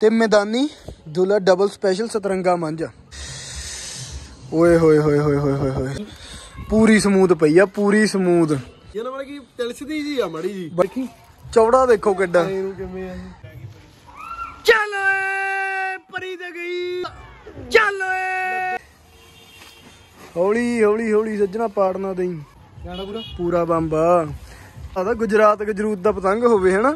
ਤੇ ਮੈਦਾਨੀ ਦੁਲਾ ਡਬਲ ਸਪੈਸ਼ਲ ਸਤਰੰਗਾ ਮੰਝ ਓਏ ਹੋਏ ਹੋਏ ਹੋਏ ਹੋਏ ਹੋਏ ਹੋਏ। ਪੂਰੀ ਸਮੂਥ ਪਈ ਆ ਪੂਰੀ ਸਮੂਥ ਇਹਨਾਂ ਵਾਲੀ ਕੀ ਤਿਲਸਦੀ ਜੀ ਆ ਮੜੀ ਜੀ। ਦੇਖੀ ਚੌੜਾ ਦੇਖੋ ਕਿੱਡਾ। ਇਹਨੂੰ ਕਿਵੇਂ ਆ ਚੱਲ ਓਏ ਪਰੀ ਤੇ ਗਈ। ਚੱਲ ਓਏ। ਹੌਲੀ ਹੌਲੀ ਹੌਲੀ ਸੱਜਣਾ ਪਾੜਨਾ ਦੇਈ। ਜਾਣਾ ਪੂਰਾ? ਪੂਰਾ ਬੰਬਾ। ਆਦਾ ਗੁਜਰਾਤ ਗਜਰੂਤ ਦਾ ਪਤੰਗ ਹੋਵੇ ਹਨਾ?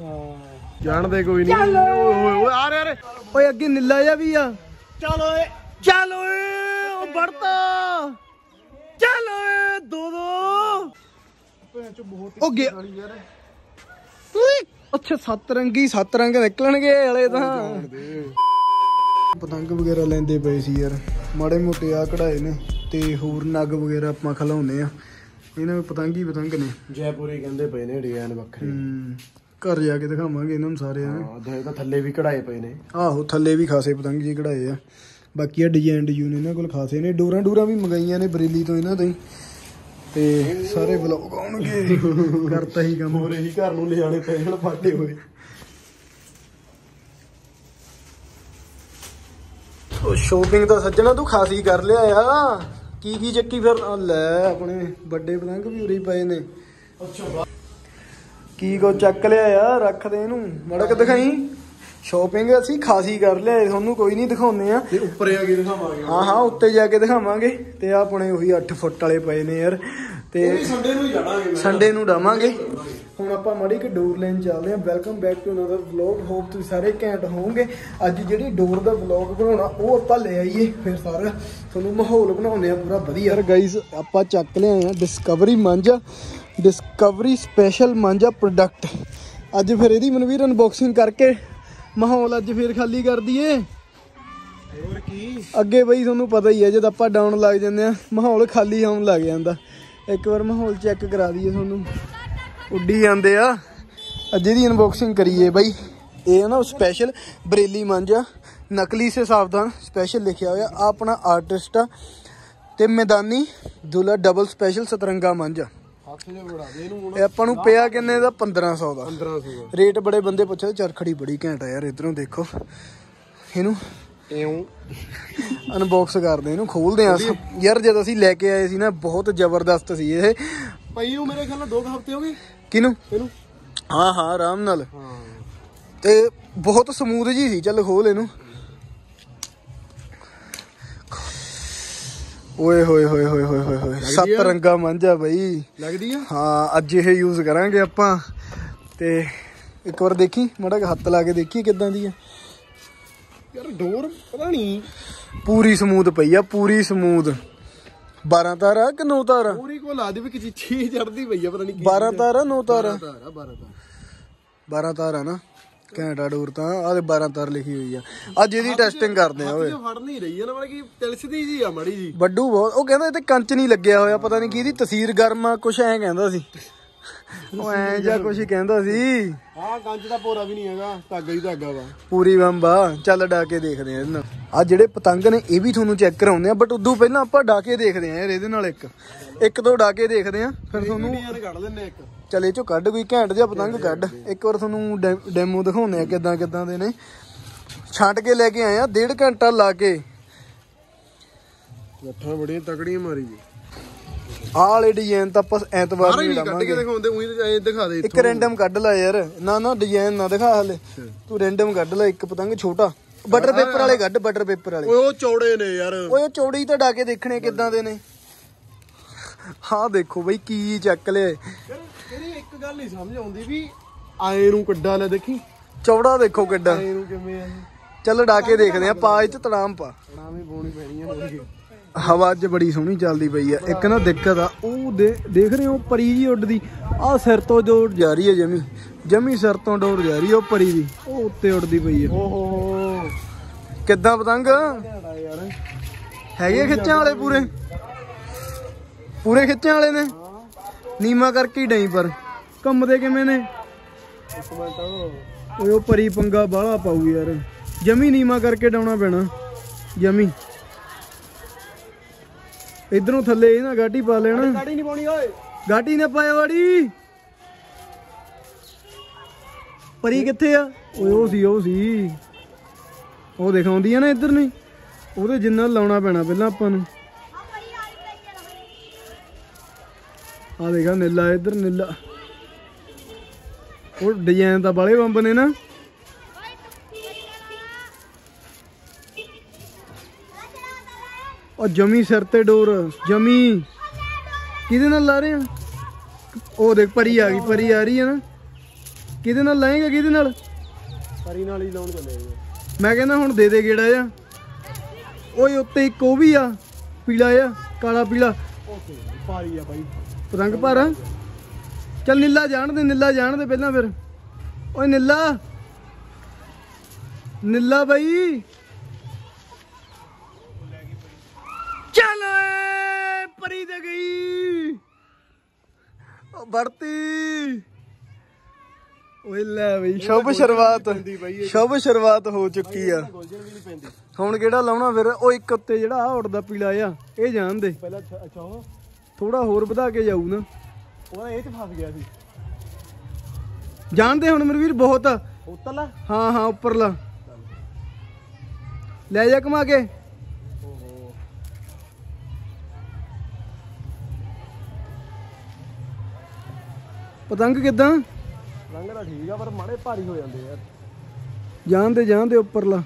ਜਾਣਦੇ ਕੋਈ ਨਹੀਂ। ਓਏ। ਹੋਏ ਓਏ ਆ ਰਹੇ ਓਏ ਅੱਗੇ ਨਿੱਲਾ ਜਿਹਾ ਵੀ ਆ। ਚੱਲ ਓਏ। ਚੱਲ ਓਏ ਉਹ ਵੜਤਾ। ਚੱਲ ਓਏ ਦੋ ਦੋ। ਭੈਣ ਚ ਬਹੁਤ ਉਹ ਗਿਆ। ਓਏ ਅੱਛਾ ਸੱਤ ਰੰਗੀ ਸੱਤ ਰੰਗ ਨਿਕਲਣਗੇ ਹਲੇ ਤਾਂ। ਪਤੰਗ ਵਗੈਰਾ ਲੈਂਦੇ ਪਏ ਸੀ ਯਾਰ। ਮਾੜੇ ਮੋਟੇ ਆ ਕਢਾਏ ਨੇ ਤੇ ਹੋਰ ਨਗ ਵਗੈਰਾ ਆਪਾਂ ਖਲਾਉਂਦੇ ਆ। ਇਹਨਾਂ ਵਿੱਚ ਪਤੰਗ ਹੀ ਪਤੰਗ ਨੇ। ਜੈਪੁਰੀ ਕਹਿੰਦੇ ਪਏ ਨੇ ਡਿਜ਼ਾਈਨ ਵੱਖਰੇ। ਘਰ ਜਾ ਕੇ ਦਿਖਾਵਾਂਗੇ ਇਹਨਾਂ ਨੂੰ ਸਾਰਿਆਂ ਨੂੰ। ਹਾਂ ਦੇ ਤਾਂ ਥੱਲੇ ਵੀ ਕਢਾਏ ਪਏ ਨੇ। ਆਹੋ ਥੱਲੇ ਵੀ ਖਾਸੇ ਪਤੰਗ ਜੀ ਕਢਾਏ ਆ। ਬਾਕੀ ਆ ਡਿਜ਼ਾਈਨ ਡਿਜ਼ਾਈਨ ਇਹਨਾਂ ਕੋਲ ਖਾਸੇ ਨੇ। ਡੋਰਾਂ ਡੂਰਾਂ ਵੀ ਮੰਗਾਈਆਂ ਨੇ ਬਰੇਲੀ ਤੋਂ ਇਹਨਾਂ ਤੋਂ ਹੀ। ਤੇ ਸਾਰੇ ਵਲੌਗ ਆਉਣਗੇ। ਕਰਤਾ ਹੀ ਕੰਮ। ਹੋਰ ਇਹੀ ਘਰ ਨੂੰ ਲਿਜਾਣੇ ਪਏ ਹਨ ਫਾਟੇ ਹੋਏ। ਉਹ ਸ਼ੋਪਿੰਗ ਤਾਂ ਸੱਜਣਾ ਤੂੰ ਖਾਸੀ ਕਰ ਲਿਆ ਆ। ਕੀ ਕੀ ਚੱਕੀ ਫਿਰ? ਲੈ ਆਪਣੇ ਵੱਡੇ ਪਤੰਗ ਵੀ ਉਰੇ ਪਏ ਨੇ। ਅੱਛਾ ਕੀ ਕੋ ਚੱਕ ਲਿਆ ਆ ਰੱਖ ਦੇ ਇਹਨੂੰ। ਮੜਾ ਕਿ ਦਿਖਾਈ। ਸ਼ੋਪਿੰਗ ਅਸੀਂ ਖਾਸੀ ਕਰ ਲਿਆ ਤੁਹਾਨੂੰ ਕੋਈ ਨਹੀਂ ਦਿਖਾਉਂਦੇ ਆ। ਤੇ ਉੱਪਰ ਆ ਕੇ ਦਿਖਾਵਾਂਗੇ। ਹਾਂ ਹਾਂ ਉੱਤੇ ਜਾ ਕੇ ਦਿਖਾਵਾਂਗੇ। ਤੇ ਆ ਆਪਣੇ ਉਹੀ 8 ਫੁੱਟ ਵਾਲੇ ਪਏ ਨੇ ਯਾਰ। ਤੇ ਸੰਡੇ ਨੂੰ ਜਾਣਾਂਗੇ ਸੰਡੇ ਨੂੰ ਡਾਵਾਂਗੇ। ਹੁਣ ਆਪਾਂ ਮੜੀ ਕਿ ਡੋਰ ਲੈਣ ਚੱਲਦੇ ਹਾਂ। Welcome back to another vlog hope ਤੁਸੀਂ ਸਾਰੇ ਘੈਂਟ ਹੋਵੋਗੇ। ਅੱਜ ਜਿਹੜੀ ਡੋਰ ਦਾ ਵਲੌਗ ਬਣਾਉਣਾ ਉਹ ਆਪਾਂ ਲੈ ਆਈਏ ਫਿਰ ਸਾਰਾ। ਤੁਹਾਨੂੰ ਮਾਹੌਲ ਬਣਾਉਂਦੇ ਆ ਪੂਰਾ ਵਧੀਆ। ਯਾਰ ਗਾਈਸ ਆਪਾਂ ਚੱਕ ਲਿਆਏ ਆ। ਡਿਸਕਵਰੀ ਮਾਂਜਾ। ਡਿਸਕਵਰੀ ਸਪੈਸ਼ਲ ਮਾਂਜਾ ਪ੍ਰੋਡਕਟ ਅੱਜ ਫਿਰ ਇਹਦੀ ਮਨਵੀਰ ਅਨਬਾਕਸਿੰਗ ਕਰਕੇ ਮਾਹੌਲ ਅੱਜ ਫਿਰ ਖਾਲੀ ਕਰ ਦਈਏ। ਹੋਰ ਕੀ? ਅੱਗੇ ਬਈ ਤੁਹਾਨੂੰ ਪਤਾ ਹੀ ਹੈ ਜਦ ਆਪਾਂ ਡਾਊਨ ਲੱਗ ਜਾਂਦੇ ਆ ਮਾਹੌਲ ਖਾਲੀ ਹੋਣ ਲੱਗ ਜਾਂਦਾ। ਇੱਕ ਵਾਰ ਮਾਹੌਲ ਚੈੱਕ ਕਰਾ ਦਈਏ ਤੁਹਾਨੂੰ। ਉੱਡੀ ਜਾਂਦੇ ਆ। ਅੱਜ ਇਹਦੀ ਅਨਬਾਕਸਿੰਗ ਕਰੀਏ ਬਈ। ਇਹ ਨਾ ਸਪੈਸ਼ਲ ਬਰੇਲੀ ਮਾਂਜਾ। ਨਕਲੀ ਸੇ ਸਾਵਧਾਨ ਸਪੈਸ਼ਲ ਲਿਖਿਆ ਹੋਇਆ। ਆ ਆਪਣਾ ਆਰਟਿਸਟ ਆ। ਤੇ ਮੈਦਾਨੀ ਦੁਲਾ ਡਬਲ ਸਪੈਸ਼ਲ ਸਤਰੰਗਾ ਮਾਂਜਾ। ਹੱਥ ਜੇ ਬੜਾ ਦੇ ਇਹਨੂੰ ਹੁਣ ਇਹ ਆਪਾਂ ਨੂੰ ਪਿਆ ਕਿੰਨੇ ਦਾ? 1500 ਦਾ। 1500 ਰੇਟ ਬੜੇ ਬੰਦੇ ਪੁੱਛਦੇ ਚਰਖੜੀ ਬੜੀ ਘੈਂਟ ਆ ਯਾਰ ਇਧਰੋਂ ਦੇਖੋ। ਇਹਨੂੰ ਇਉਂ। ਅਨਬਾਕਸ ਕਰਦੇ ਇਹਨੂੰ ਖੋਲਦੇ ਆ। ਯਾਰ ਜਦ ਅਸੀਂ ਲੈ ਕੇ ਆਏ ਸੀ ਨਾ ਬਹੁਤ ਜ਼ਬਰਦਸਤ ਸੀ ਇਹ। ਪਈ ਨੂੰ ਮੇਰੇ ਖਿਆਲ ਨਾਲ 2 ਹਫ਼ਤੇ ਹੋ ਗਏ। ਕਿਨੂੰ ਇਹਨੂੰ। ਹਾਂ ਹਾਂ ਆਰਾਮ ਨਾਲ। ਹਾਂ। ਤੇ ਬਹੁਤ ਸਮੂਥ ਜੀ ਸੀ। ਚੱਲ ਖੋਲ ਇਹਨੂੰ। ਓਏ ਹੋਏ ਹੋਏ ਹੋਏ ਹੋਏ ਹੋਏ ਹੋਏ। ਸੱਤ? ਰੰਗਾ ਮਾਂਜਾ ਬਈ। ਲੱਗਦੀ ਆ? ਹਾਂ ਅੱਜ ਇਹ ਯੂਜ਼ ਕਰਾਂਗੇ ਆਪਾਂ। ਤੇ ਇੱਕ ਵਾਰ ਦੇਖੀ ਮਾੜਾ ਹੱਥ ਲਾ ਕੇ ਦੇਖੀ ਕਿਦਾਂ ਦੀ ਆ। ਯਾਰ ਡੋਰ ਪਤਾ ਨਹੀਂ ਪੂਰੀ ਸਮੂਥ ਪਈ ਆ ਪੂਰੀ ਸਮੂਥ 12 ਤਾਰ ਕਿ 9 ਤਾਰ? ਪੂਰੀ ਕੋ ਲਾ ਦੇ ਵੀ ਕਿ ਚੀਜ਼ ਚੜਦੀ ਪਈ ਆ ਪਤਾ ਨਹੀਂ ਕੀ 12 ਤਾਰ ਆ। 9 ਤਾਰ। ਆ 12 ਤਾਰ ਆ 12 ਤਾਰ। 12 ਤਾਰ ਆ ਨਾ। ਕੈਨੇਡਾ ਡੋਰ ਤਾਂ ਆਹ 12 ਤਾਰ ਲਿਖੀ ਹੋਈ ਆ। ਅੱਜ ਇਹਦੀ ਟੈਸਟਿੰਗ ਕਰਦੇ ਆ ਓਏ। ਫੜ ਨਹੀਂ ਰਹੀ ਆ ਨਾ ਮਤਲਬ ਕਿ ਤਿਲਸਦੀ ਜੀ ਆ ਮੜੀ ਜੀ। ਵੱਡੂ ਬਹੁਤ ਉਹ ਕਹਿੰਦਾ ਇਹ ਤੇ ਕੰਚ ਨਹੀਂ ਲੱਗਿਆ ਹੋਇਆ ਪਤਾ ਨਹੀਂ ਕੀ ਇਹਦੀ ਤਸਵੀਰ ਗਰਮ ਆ ਕੁਛ ਐਂ ਕਹਿੰਦਾ ਸੀ। ਉਹ ਐਂ ਜਾਂ ਕੁਛ ਹੀ ਕਹਿੰਦਾ ਸੀ। ਹਾਂ ਗੰਜ ਦਾ ਪੋਰਾ ਵੀ ਨਹੀਂ ਹੈਗਾ ਧਾਗਾ ਹੀ ਧਾਗਾ ਵਾ। ਪੂਰੀ ਬੰਬਾ ਚੱਲ ਡਾ ਕੇ ਦੇਖਦੇ ਆ ਇਹਦੇ ਨਾਲ। ਆ ਜਿਹੜੇ ਪਤੰਗ ਨੇ ਇਹ ਵੀ ਤੁਹਾਨੂੰ ਚੈੱਕ ਕਰਾਉਂਦੇ ਆ ਬਟ ਉਦੋਂ ਪਹਿਲਾਂ ਆਪਾਂ ਡਾ ਕੇ ਦੇਖਦੇ ਆ ਯਾਰ ਇਹਦੇ ਨਾਲ ਇੱਕ। ਇੱਕ ਦੋ ਡਾ ਕੇ ਦੇਖਦੇ ਆ ਫਿਰ ਤੁਹਾਨੂੰ ਡਿਜ਼ਾਈਨ ਕੱਢ ਲੈਣੇ ਇੱਕ। ਚਲੇ ਚੋ ਕੱਢ ਕੋਈ ਘੈਂਟ ਜਿਹਾ ਪਤੰਗ ਕੱਢ। ਇੱਕ ਵਾਰ ਤੁਹਾਨੂੰ ਡੈਮੋ ਦਿਖਾਉਂਦੇ ਆ ਕਿਦਾਂ ਕਿਦਾਂ ਦੇ ਨੇ। ਛਾਂਟ ਕੇ ਲੈ ਕੇ ਆਏ ਆ ਡੇਢ ਘੰਟਾ ਲਾ ਕੇ। ਗੱਠਾਂ ਬੜੀਆਂ ਤਕੜੀਆਂ ਮਾਰੀ ਜੀ। ਆਹ ਵਾਲੇ ਡਿਜ਼ਾਈਨ ਤਾਂ ਆਪਾਂ ਐਤਵਾਰ ਨੂੰ ਕੱਢ ਕੇ ਦਿਖਾਉਂਦੇ ਉਹੀ ਐ ਦਿਖਾ ਦੇ ਇੱਕ ਰੈਂਡਮ ਕੱਢ ਲੈ ਯਾਰ। ਨਾ ਨਾ ਡਿਜ਼ਾਈਨ ਨਾ ਦਿਖਾ ਹਲੇ। ਤੂੰ ਰੈਂਡਮ ਕੱਢ ਲੈ ਇੱਕ ਪਤੰਗ ਛੋਟਾ। ਬਟਰ ਪੇਪਰ ਵਾਲੇ ਕੱਢ ਬਟਰ ਪੇਪਰ ਵਾਲੇ। ਓਏ ਉਹ ਚੌੜੇ ਨੇ ਯਾਰ। ਓਏ ਉਹ ਚੌੜੀ ਤਾਂ ਡਾ ਕੇ ਦੇਖਣੇ ਕਿਦਾਂ ਦੇ ਨੇ। ਹਾਂ ਦੇਖੋ ਬਈ ਕੀ ਚੱਕ ਲਿਆ। ਤੇਰੀ ਇੱਕ ਗੱਲ ਨਹੀਂ ਸਮਝ ਆਉਂਦੀ ਵੀ ਆਏ ਨੂੰ ਕੱਡਾ ਲੈ ਦੇਖੀ। ਚੌੜਾ ਦੇਖੋ ਕਿੱਡਾ। ਆਏ ਨੂੰ ਕਿਵੇਂ ਆ ਚੱਲ ਡਾ ਕੇ ਦੇਖਦੇ ਆ ਪਾ ਇਹ ਚ ਤੜਾਮ ਪਾ ਪੈਣੀ ਆ ਹਵਾ ਅੱਜ ਬੜੀ ਸੋਹਣੀ ਚੱਲਦੀ ਪਈ ਆ। ਇੱਕ ਨਾ ਦਿੱਕਤ ਆ ਉਹ ਦੇਖ ਰਹੇ ਹੋ ਪਰੀ ਜੀ ਉੱਡਦੀ ਆ ਸਿਰ ਤੋਂ ਡੋਰ ਜਾ ਰਹੀ ਹੈ ਜਮੀ। ਜਮੀ ਸਿਰ ਤੋਂ ਡੋਰ ਜਾ ਰਹੀ ਹੈ ਉਹ ਪਰੀ ਦੀ। ਉਹ ਉੱਤੇ ਉੱਡਦੀ ਪਈ ਆ। ਓਹੋ। ਕਿੱਦਾਂ ਪਤੰਗ? ਹੈਗੇ ਖਿੱਚਾਂ ਵਾਲੇ ਪੂਰੇ? ਪੂਰੇ ਖਿੱਚਾਂ ਵਾਲੇ ਨੇ? ਨੀਮਾ ਕਰਕੇ ਹੀ ਡਈ ਪਰ। ਕੰਮਦੇ ਕਿਵੇਂ ਨੇ? ਇੱਕ ਮਿੰਟ ਓਏ ਉਹ ਪਰੀ ਪੰਗਾ ਬਾਹਲਾ ਪਾਊ ਯਾਰ। ਜਮੀ ਨੀਮਾ ਕਰਕੇ ਡਾਉਣਾ ਪੈਣਾ। ਜਮੀ। ਇਧਰੋਂ ਥੱਲੇ ਇਹ ਨਾ ਗਾਟੀ ਪਾ ਲੈਣਾ। ਗਾੜੀ ਨਹੀਂ ਪਾਉਣੀ ਓਏ। ਗਾਟੀ ਨੇ ਪਾਇਆ ਵਾੜੀ। ਪਰੀ ਕਿੱਥੇ ਆ? ਓਏ ਉਹ ਸੀ ਉਹ ਸੀ। ਉਹ ਦਿਖਾਉਂਦੀ ਆ ਨਾ ਇੱਧਰ ਨਹੀਂ ਉਹਦੇ ਜਿੰਨਾ ਲਾਉਣਾ ਪੈਣਾ ਪਹਿਲਾਂ ਆਪਾਂ ਨੂੰ। ਆ ਦੇਖਾ ਨੀਲਾ ਇੱਧਰ ਨੀਲਾ ਉਹ ਡਿਜ਼ਾਈਨ ਤਾਂ ਬਾਲੇ ਬੰਬ ਨੇ ਨਾ। ਉਹ ਜਮੀ ਸਿਰ ਤੇ ਡੋਰ ਜਮੀ। ਕਿਹਦੇ ਨਾਲ ਲਾ ਰਹੇ ਆ? ਉਹ ਦੇਖ ਪਰੀ ਆ ਗਈ ਪਰੀ ਆ ਰਹੀ ਹੈ ਨਾ। ਕਿਹਦੇ ਨਾਲ ਲਾਏਗਾ ਕਿਹਦੇ ਨਾਲ? ਪਰੀ ਨਾਲ ਹੀ ਲਾਉਣ ਚੱਲੇ ਮੈਂ ਕਹਿੰਦਾ ਹੁਣ ਦੇ ਦੇ ਗੇੜਾ ਆ ਓਏ ਉੱਤੇ ਇੱਕ ਉਹ ਵੀ ਆ ਪੀਲਾ ਆ ਕਾਲਾ ਪੀਲਾ। ਓਕੇ ਪਾਰੀ ਆ ਬਾਈ। ਰੰਗ ਭਾਰਾ? ਚੱਲ ਨੀਲਾ ਜਾਣ ਦੇ ਨੀਲਾ ਜਾਣ ਦੇ ਪਹਿਲਾਂ ਫਿਰ। ਓਏ ਨੀਲਾ। ਨੀਲਾ ਬਾਈ। ਚੱਲ ਓਏ ਪਰੀ ਤੇ ਗਈ। ਓ ਵਰਤੀ ਓਏ ਲੈ ਬਈ ਸ਼ੁਭ ਸ਼ੁਰੂਆਤ। ਸ਼ੁਭ ਸ਼ੁਰੂਆਤ ਹੋ ਚੁੱਕੀ ਆ। ਹੁਣ ਕਿਹੜਾ ਲਾਉਣਾ ਫਿਰ? ਉਹ ਇੱਕ ਉੱਤੇ ਜਿਹੜਾ ਆ ਉੜਦਾ ਪੀਲਾ ਆ ਇਹ ਜਾਣ ਦੇ। ਪਹਿਲਾਂ ਅੱਛਾ ਅੱਛਾ ਉਹ। ਥੋੜਾ ਹੋਰ ਵਧਾ ਕੇ ਜਾਊ ਨਾ। ਉਹਦਾ ਇਹ ਚ ਫਸ ਗਿਆ ਸੀ। ਜਾਣਦੇ ਹੁਣ ਮੇਰੇ ਵੀਰ ਬਹੁਤ? ਉਤਲਾ ਹਾਂ ਹਾਂ ਉੱਪਰਲਾ। ਲੈ ਜਾ ਕਮਾ ਕੇ। ਪਤੰਗ ਕਿਦਾਂ? ਰੰਗ ਤਾਂ ਠੀਕ ਆ ਪਰ ਮਾੜੇ ਭਾਰੀ ਹੋ ਜਾਂਦੇ ਯਾਰ ਜਾਣਦੇ ਜਾਣਦੇ ਉੱਪਰਲਾ।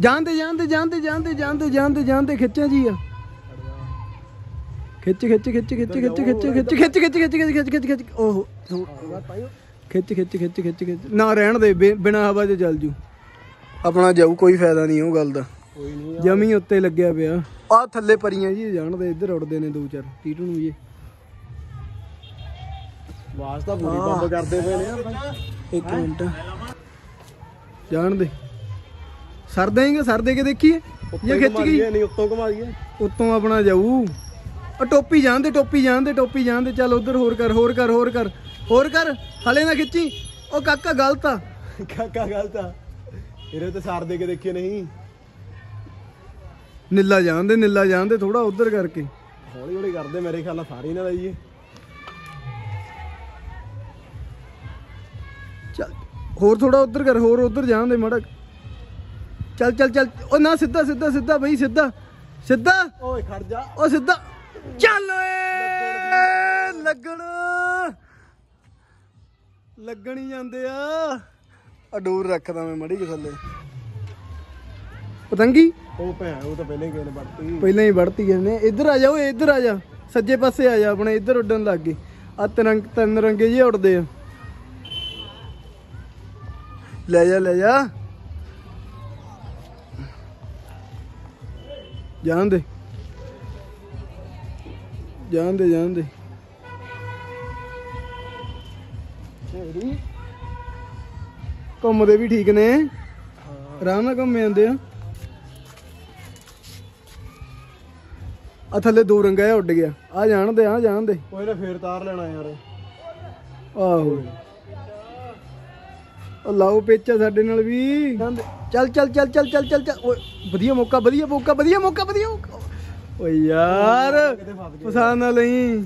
ਜਾਣਦੇ ਜਾਣਦੇ ਜਾਣਦੇ ਜਾਣਦੇ ਜਾਣਦੇ ਜਾਣਦੇ ਜਾਣਦੇ ਖਿੱਚਾਂ ਜੀ ਆ। ਖਿੱਚ ਖਿੱਚ ਖਿੱਚ ਖਿੱਚ ਖਿੱਚ ਖਿੱਚ ਖਿੱਚ ਖਿੱਚ ਖਿੱਚ ਖਿੱਚ ਖਿੱਚ ਖਿੱਚ ਖਿੱਚ ਖਿੱਚ ਓਹ ਖਿੱਚ ਖਿੱਚ ਖਿੱਚ ਖਿੱਚ ਖਿੱਚ ਨਾ ਰਹਿਣ ਦੇ ਬਿਨਾਂ ਹਵਾ 'ਚ ਚੱਲ ਜੂ ਆਪਣਾ ਜਾਊ ਕੋਈ ਫਾਇਦਾ ਨਹੀਂ ਉਹ ਗੱਲ ਦਾ ਜਮੀ ਉੱਤੇ ਲੱਗਿਆ ਪਿਆ ਆ ਥੱਲੇ ਪਰੀਆਂ ਜੀ ਜਾਣਦੇ ਇੱਧਰ ਉੜਦੇ ਨੇ ਦੋ ਚਾਰ ਟੀਟੂ ਨੂੰ ਜੀ ਆਵਾਜ਼ ਤਾਂ ਪੂਰੀ ਬੰਬ ਕਰਦੇ ਪਏ ਨੇ ਇੱਕ ਮਿੰਟ ਜਾਣ ਦੇ ਸਰ ਦੇਂਗੇ ਸਰ ਦੇ ਕੇ ਦੇਖੀਏ ਜੇ ਖਿੱਚ ਗਈ ਨਹੀਂ ਉੱਤੋਂ ਘੁਮਾ ਦਈਏ ਉੱਤੋਂ ਆਪਣਾ ਜਾਊ ਆ ਟੋਪੀ ਜਾਣ ਦੇ ਟੋਪੀ ਜਾਣ ਦੇ ਟੋਪੀ ਜਾਣ ਦੇ। ਚੱਲ ਉਧਰ ਹੋਰ ਕਰ ਹੋਰ ਕਰ ਹੋਰ ਕਰ ਹੋਰ ਕਰ। ਹਲੇ ਨਾ ਖਿੱਚੀ। ਉਹ ਕਾਕਾ ਗਲਤ ਆ। ਕਾਕਾ ਗਲਤ ਆ। ਇਹਦੇ ਤੇ ਸਾਰ ਦੇ ਕੇ ਦੇਖੇ ਨਹੀਂ। ਨਿੱਲਾ ਜਾਣ ਦੇ ਨਿੱਲਾ ਜਾਣ ਦੇ ਥੋੜਾ ਉਧਰ ਕਰਕੇ। ਹੌਲੀ ਹੌਲੀ ਕਰਦੇ ਮੇਰੇ ਖਿਆਲ ਨਾਲ ਸਾਰੇ ਨਾ ਲਾਈਏ। ਚੱਲ ਹੋਰ ਥੋੜਾ ਉਧਰ ਕਰ ਹੋਰ ਉਧਰ ਜਾਣ ਦੇ ਮੜਾ। ਚੱਲ ਚੱਲ ਚੱਲ। ਉਹ ਨਾ ਸਿੱਧਾ ਸਿੱਧਾ ਸਿੱਧਾ ਬਈ ਸਿੱਧਾ। ਸਿੱਧਾ। ਓਏ ਖੜ ਜਾ। ਉਹ ਸਿੱਧਾ। ਚੱਲ ਓਏ! ਲੱਗਣ ਲੱਗਣ। ਹੀ ਜਾਂਦੇ ਆ। ਆ ਡੋਰ ਰੱਖਦਾ ਮੈਂ ਮੜੀ ਕੇ ਥੱਲੇ। ਪਤੰਗੀ? ਉਹ ਭੈਣ ਉਹ ਤਾਂ ਪਹਿਲਾਂ ਹੀ ਗਏ ਨੇ ਵਰਤੀ ਪਹਿਲਾਂ ਹੀ ਵੜਤੀ ਗਏ ਨੇ ਇੱਧਰ ਆ ਜਾ ਓਏ ਇੱਧਰ ਆ ਜਾ। ਸੱਜੇ ਪਾਸੇ ਆ ਜਾ ਆਪਣੇ ਇੱਧਰ ਉੱਡਣ ਲੱਗ ਗਏ ਆ ਤਿਰੰਗ ਤਿੰਨ ਰੰਗੇ ਜਿਹੇ ਉੱਡਦੇ ਆ। ਲੈ ਜਾ ਲੈ ਜਾ। ਜਾਣ ਦੇ। ਜਾਣ ਦੇ ਜਾਣ ਦੇ ਛੇੜੀ। ਘੁੰਮਦੇ ਵੀ ਠੀਕ ਨੇ। ਆਰਾਮ ਨਾਲ ਘੁੰਮੇ ਜਾਂਦੇ ਆ। ਆ ਥੱਲੇ ਦੋ ਰੰਗਾ ਜਿਹਾ ਉੱਡ ਗਿਆ। ਆ ਜਾਣ ਦੇ ਆ ਜਾਣ ਦੇ ਕੋਈ ਨਾ ਫੇਰ ਤਾਰ ਲੈਣਾ ਯਾਰ। ਆਹੋ। ਉਹ ਲਾਓ ਪੇਚਾ ਸਾਡੇ ਨਾਲ ਵੀ। ਚੱਲ ਚੱਲ ਚੱਲ ਚੱਲ ਚੱਲ ਚੱਲ। ਵਧੀਆ ਮੌਕਾ ਵਧੀਆ ਮੌਕਾ ਵਧੀਆ ਮੌਕਾ ਵਧੀਆ ਓਏ ਯਾਰ ਫਸਾ ਨਾ ਲਈ।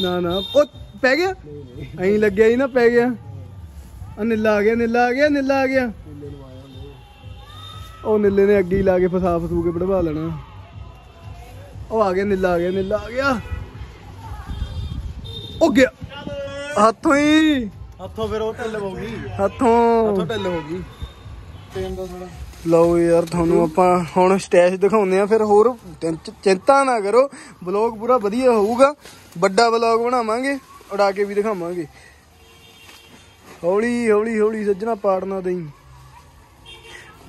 ਨਾ ਨਾ। ਉਹ ਪੈ ਗਿਆ? ਐਂ ਲੱਗਿਆ ਹੀ ਨਾ ਪੈ ਗਿਆ। ਆ ਨੀਲਾ ਆ ਗਿਆ ਨੀਲਾ ਆ ਗਿਆ ਨੀਲਾ ਆ ਗਿਆ। ਉਹ ਨੀਲੇ ਨੇ ਅੱਗੇ ਹੀ ਲਾ ਕੇ ਫਸਾ ਫਸੂ ਕੇ ਵੜਵਾ ਲੈਣਾ। ਉਹ ਆ ਗਿਆ ਨੀਲਾ ਆ ਗਿਆ ਨੀਲਾ ਆ ਗਿਆ। ਉਹ ਗਿਆ। ਹੱਥੋਂ ਹੀ। ਹੱਥੋਂ ਫਿਰ ਉਹ ਢਿੱਲ ਹੋ ਗਈ। ਹੱਥੋਂ। ਹੱਥੋਂ ਢਿੱਲ ਹੋ ਗਈ। ਟਾਈਮ ਦਾ ਥੋੜਾ ਲਓ ਯਾਰ ਤੁਹਾਨੂੰ ਆਪਾਂ ਹੁਣ ਸਟੈਚ ਦਿਖਾਉਂਦੇ ਆ ਫਿਰ ਹੋਰ ਚਿੰਤਾ ਨਾ ਕਰੋ। ਬਲੌਗ ਪੂਰਾ ਵਧੀਆ ਹੋਊਗਾ। ਵੱਡਾ ਬਲੌਗ ਬਣਾਵਾਂਗੇ ਉਡਾ ਕੇ ਵੀ ਦਿਖਾਵਾਂਗੇ। ਹੌਲੀ ਹੌਲੀ ਹੌਲੀ ਸੱਜਣਾ ਪਾੜਨਾ ਦੇਈ।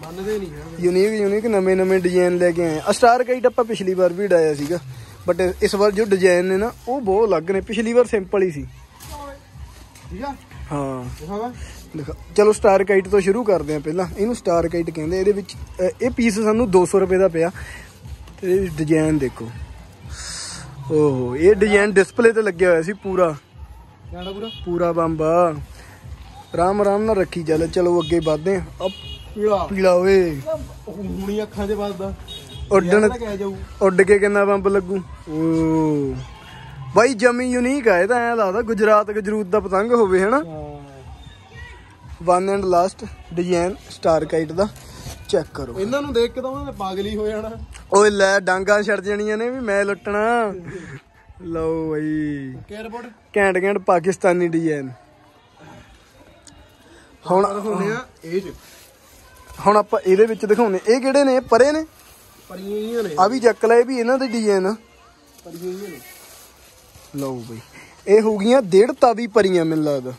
ਮੰਨਦੇ ਨਹੀਂ ਯਾਰ ਯੂਨੀਕ ਯੂਨੀਕ ਨਵੇਂ ਨਵੇਂ ਡਿਜ਼ਾਈਨ ਲੈ ਕੇ ਆਏ ਆ ਸਟਾਰ ਕਾਈਟ ਆਪਾਂ ਪਿਛਲੀ ਵਾਰ ਵੀ ਡਾਇਆ ਸੀਗਾ। ਬਟ ਇਸ ਵਾਰ ਜੋ ਡਿਜ਼ਾਈਨ ਨੇ ਨਾ ਉਹ ਬਹੁਤ ਅਲੱਗ ਨੇ। ਪਿਛਲੀ ਵਾਰ ਸਿੰਪਲ ਹੀ ਸੀ। ਠੀਕ ਆ ਹਾਂ ਦਿਖਾ- ਚਲੋ ਸਟਾਰ ਕਾਈਟ ਤੋਂ ਸ਼ੁਰੂ ਕਰਦੇ ਆ ਪਹਿਲਾਂ। ਇਹਨੂੰ ਸਟਾਰ ਕਾਈਟ ਕਹਿੰਦੇ ਇਹਦੇ ਵਿੱਚ ਇਹ ਪੀਸ ਸਾਨੂੰ 200 ਰੁਪਏ ਦਾ ਪਿਆ। ਤੇ ਡਿਜ਼ਾਈਨ ਦੇਖੋ। ਓਹੋ ਇਹ ਡਿਜ਼ਾਈਨ ਡਿਸਪਲੇ ਤੇ ਲੱਗਿਆ ਹੋਇਆ ਸੀ ਪੂਰਾ। ਜਾਣਾ ਪੂਰਾ? ਪੂਰਾ ਬੰਬਾ। ਆਰਾਮ ਆਰਾਮ ਨਾਲ ਰੱਖੀ ਚੱਲ। ਚਲੋ ਅੱਗੇ ਵਧਦੇ ਆ ਪੀਲਾ। ਪੀਲਾ ਓਏ। ਹੁਣੀ ਅੱਖਾਂ 'ਚ ਵੱਜਦਾ ਉੱਡਣ ਉੱਡ ਕੇ ਕਿੰਨਾ ਬੰਬ ਲੱਗੂ? ਓ। ਬਾਈ ਜਮੀ ਯੂਨੀਕ ਆ। ਇਹ ਤਾਂ ਐ ਲੱਗਦਾ ਗੁਜਰਾਤ ਗਜਰੂਤ ਦਾ ਪਤੰਗ ਹੋਵੇ ਹਨਾ? One and last design star kite the. Check ਕਰੋ। ਇਹਨਾਂ ਨੂੰ ਦੇਖ ਕੇ ਤਾਂ ਉਹਨਾਂ ਨੇ ਪਾਗਲ ਹੀ ਹੋ ਜਾਣਾ। ਓਏ ਲੈ ਡਾਂਗਾ ਛੱਡ ਜਣੀਆਂ ਨੇ ਵੀ ਮੈਂ ਲੁੱਟਣਾ। ਲਓ ਬਈ। ਕੇਅਰਬੋਰਡ ਘੈਂਟ ਘੈਂਟ ਪਾਕਿਸਤਾਨੀ ਡਿਜ਼ਾਈਨ ਹੁਣ ਹੁੰਦੇ ਆ ਇਹ ਚ। ਹੁਣ ਆਪਾਂ ਇਹਦੇ ਵਿੱਚ ਦਿਖਾਉਨੇ ਇਹ ਕਿਹੜੇ ਨੇ? ਪਰੇ ਨੇ? ਪਰੀਆਂ ਹੀ ਨੇ। ਆ ਵੀ ਚੱਕ ਲੈ ਵੀ ਇਹਨਾਂ ਦੇ ਡਿਜ਼ਾਈਨ ਪਰੀਆਂ ਹੀ ਨੇ। ਲਓ ਬਈ। ਇਹ ਹੋ ਗਈਆਂ ਡੇਢ ਤਾਵੀ ਪਰੀਆਂ ਮੈਨੂੰ ਲੱਗਦਾ।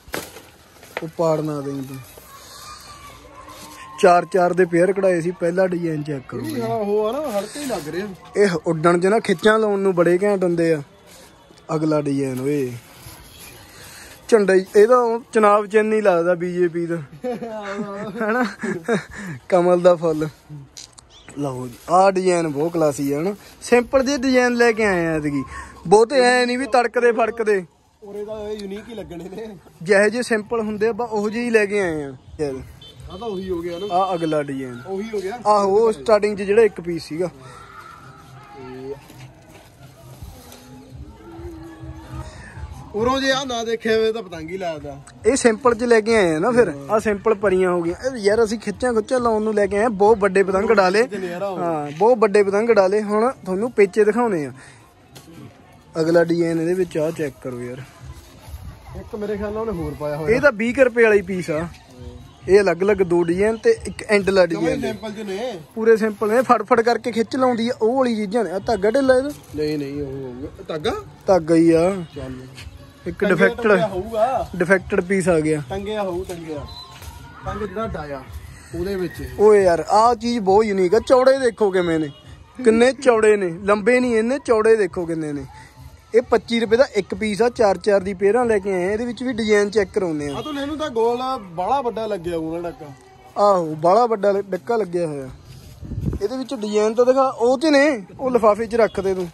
ਉਹ ਪਾੜਨਾ ਦੇਈ ਤੂੰ। ਚਾਰ ਚਾਰ ਦੇ ਪੇਅਰ ਕਢਾਏ ਸੀ ਪਹਿਲਾ ਡਿਜ਼ਾਈਨ ਚੈੱਕ ਕਰੋ। ਹਾਂ ਉਹ ਆ ਨਾ ਹਲਕੇ ਹੀ ਲੱਗ ਰਿਹਾ। ਇਹ ਉੱਡਣ 'ਚ ਨਾ ਖਿੱਚਾਂ ਲਾਉਣ ਨੂੰ ਬੜੇ ਘੈਂਟ ਹੁੰਦੇ ਆ। ਅਗਲਾ ਡਿਜ਼ਾਈਨ ਓਏ। ਝੰਡਾ ਹੀ- ਇਹਦਾ ਚਨਾਬ ਚਿੰਨ ਹੀ ਲੱਗਦਾ ਬੀਜੇਪੀ ਦਾ। ਹੈਨਾ? ਕਮਲ ਦਾ ਫੁੱਲ। ਲਓ ਜੀ ਆਹ ਡਿਜ਼ਾਈਨ ਬਹੁਤ ਕਲਾਸੀ ਆ ਹਨਾ? ਸਿੰਪਲ ਜਿਹੇ ਡਿਜ਼ਾਈਨ ਲੈ ਕੇ ਆਏ ਆ ਐਤਕੀ। ਬਹੁਤੇ ਐ ਨਹੀਂ ਵੀ ਤੜਕਦੇ ਫੜਕਦੇ। ਉਰੇ ਦਾ ਯੂਨੀਕ ਹੀ ਲੱਗਣੇ ਨੇ। ਜਿਹੇ ਜਿਹੇ ਸਿੰਪਲ ਹੁੰਦੇ ਆ ਉਹੋ ਜਿਹੇ ਹੀ ਲੈ ਕੇ ਆਏ ਆ। ਯਾਰ ਆ ਤਾਂ ਉਹੀ ਹੋ ਗਿਆ ਨਾ। ਆ ਅਗਲਾ ਡਿਜ਼ਾਈਨ ਉਹੀ ਹੋ ਗਿਆ। ਆਹੋ ਉਹ ਸਟਾਰਟਿੰਗ 'ਚ ਜਿਹੜਾ ਇੱਕ ਪੀਸ ਸੀਗਾ। ਉਰੋਂ ਜੇ ਆ ਨਾ ਦੇਖਿਆ ਹੋਵੇ ਤਾਂ ਪਤੰਗ ਹੀ ਲੱਗਦਾ ਇਹ ਸਿੰਪਲ 'ਚ ਲੈ ਕੇ ਆਏ ਆ ਨਾ ਫਿਰ। ਆ ਸਿੰਪਲ ਪਰੀਆਂ ਹੋ ਗਈਆਂ। ਯਾਰ ਅਸੀਂ ਖਿੱਚਾਂ ਖੁੱਚਾਂ ਲਾਉਣ ਨੂੰ ਲੈ ਕੇ ਆਏ ਬਹੁਤ ਵੱਡੇ ਪਤੰਗ ਡਾਲੇ। ਹਾਂ ਬਹੁਤ ਵੱਡੇ ਪਤੰਗ ਡਾਲੇ। ਹੁਣ ਤੁਹਾਨੂੰ ਪੇਚੇ ਦਿਖਾਉਣੇ ਆ। ਅਗਲਾ ਡਿਜ਼ਾਈਨ ਇਹਦੇ ਵਿੱਚ ਆ ਚੈੱਕ ਕਰੋ ਯਾਰ। ਇੱਕ ਮੇਰੇ ਖਿਆਲ ਨਾਲ ਉਹਨੇ ਹੋਰ ਪਾਇਆ ਹੋਇਆ। ਇਹ ਤਾਂ 20 ਕੁ ਰੁਪਏ ਵਾਲੀ ਪੀਸ ਆ। ਇਹ ਅਲੱਗ-ਅਲੱਗ ਦੋ ਡਿਜ਼ਾਈਨ ਤੇ ਇੱਕ ਐਂਡਲਾ ਡਿਜ਼ਾਈਨ ਸੈਂਪਲ ਨੇ? ਪੂਰੇ ਸਿੰਪਲ ਨੇ ਫੜ ਫੜ ਕਰਕੇ ਖਿੱਚ ਲਾਉਂਦੀ ਆ। ਉਹ ਵਾਲੀ ਚੀਜ਼ਾਂ ਨੇ। ਆ ਧਾਗਾ ਢਿੱਲਾ ਇਹਦਾ? ਨਹੀਂ ਨਹੀਂ ਉਹ ਹੋਊਗਾ ਧਾਗਾ? ਧਾਗਾ ਹੀ ਆ। ਚੱਲ। ਇੱਕ ਡਿਫੈਕਟਡ ਹੋਊਗਾ। ਡਿਫੈਕਟਡ ਪੀਸ ਆ ਗਿਆ। ਟੰਗਿਆ ਹੋਊ ਟੰਗਿਆ। ਟੰਗ ਜਿਹੜਾ ਡਾਇਆ ਉਹਦੇ ਵਿੱਚ ਓਏ ਯਾਰ ਆਹ ਚੀਜ਼ ਬਹੁਤ ਯੂਨੀਕ ਆ। ਚੌੜੇ ਦੇਖੋ ਕਿਵੇਂ ਨੇ। ਕਿੰਨੇ ਚੌੜੇ ਨੇ। ਲੰਬੇ ਨਹੀਂ ਇੰਨੇ ਚੌੜੇ ਦੇਖੋ ਕਿੰਨੇ ਨੇ। ਇਹ 25 ਰੁਪਏ ਦਾ ਇੱਕ ਪੀਸ ਆ ਚਾਰ ਚਾਰ ਦੀ ਪੇਰਾਂ ਲੈ ਕੇ ਆਏ ਆ। ਇਹਦੇ ਵਿੱਚ ਵੀ ਡਿਜ਼ਾਈਨ ਚੈੱਕ ਕਰਾਉਂਦੇ ਆ। ਆ ਤੂੰ ਇਹਨੂੰ ਤਾਂ ਗੋਲ ਬਾਲਾ ਵੱਡਾ ਲੱਗਿਆ ਉਹਨਾਂ ਡੱਕਾ। ਆਹੋ ਬਾਲਾ ਵੱਡਾ ਡੱਕਾ ਲੱਗਿਆ ਹੋਇਆ। ਇਹਦੇ ਵਿੱਚ ਡਿਜ਼ਾਈਨ ਤਾਂ ਦਿਖਾ ਉਹ ਤੇ ਨੇ ਉਹ ਲਿਫਾਫੇ 'ਚ ਰੱਖ ਦੇ ਤੂੰ।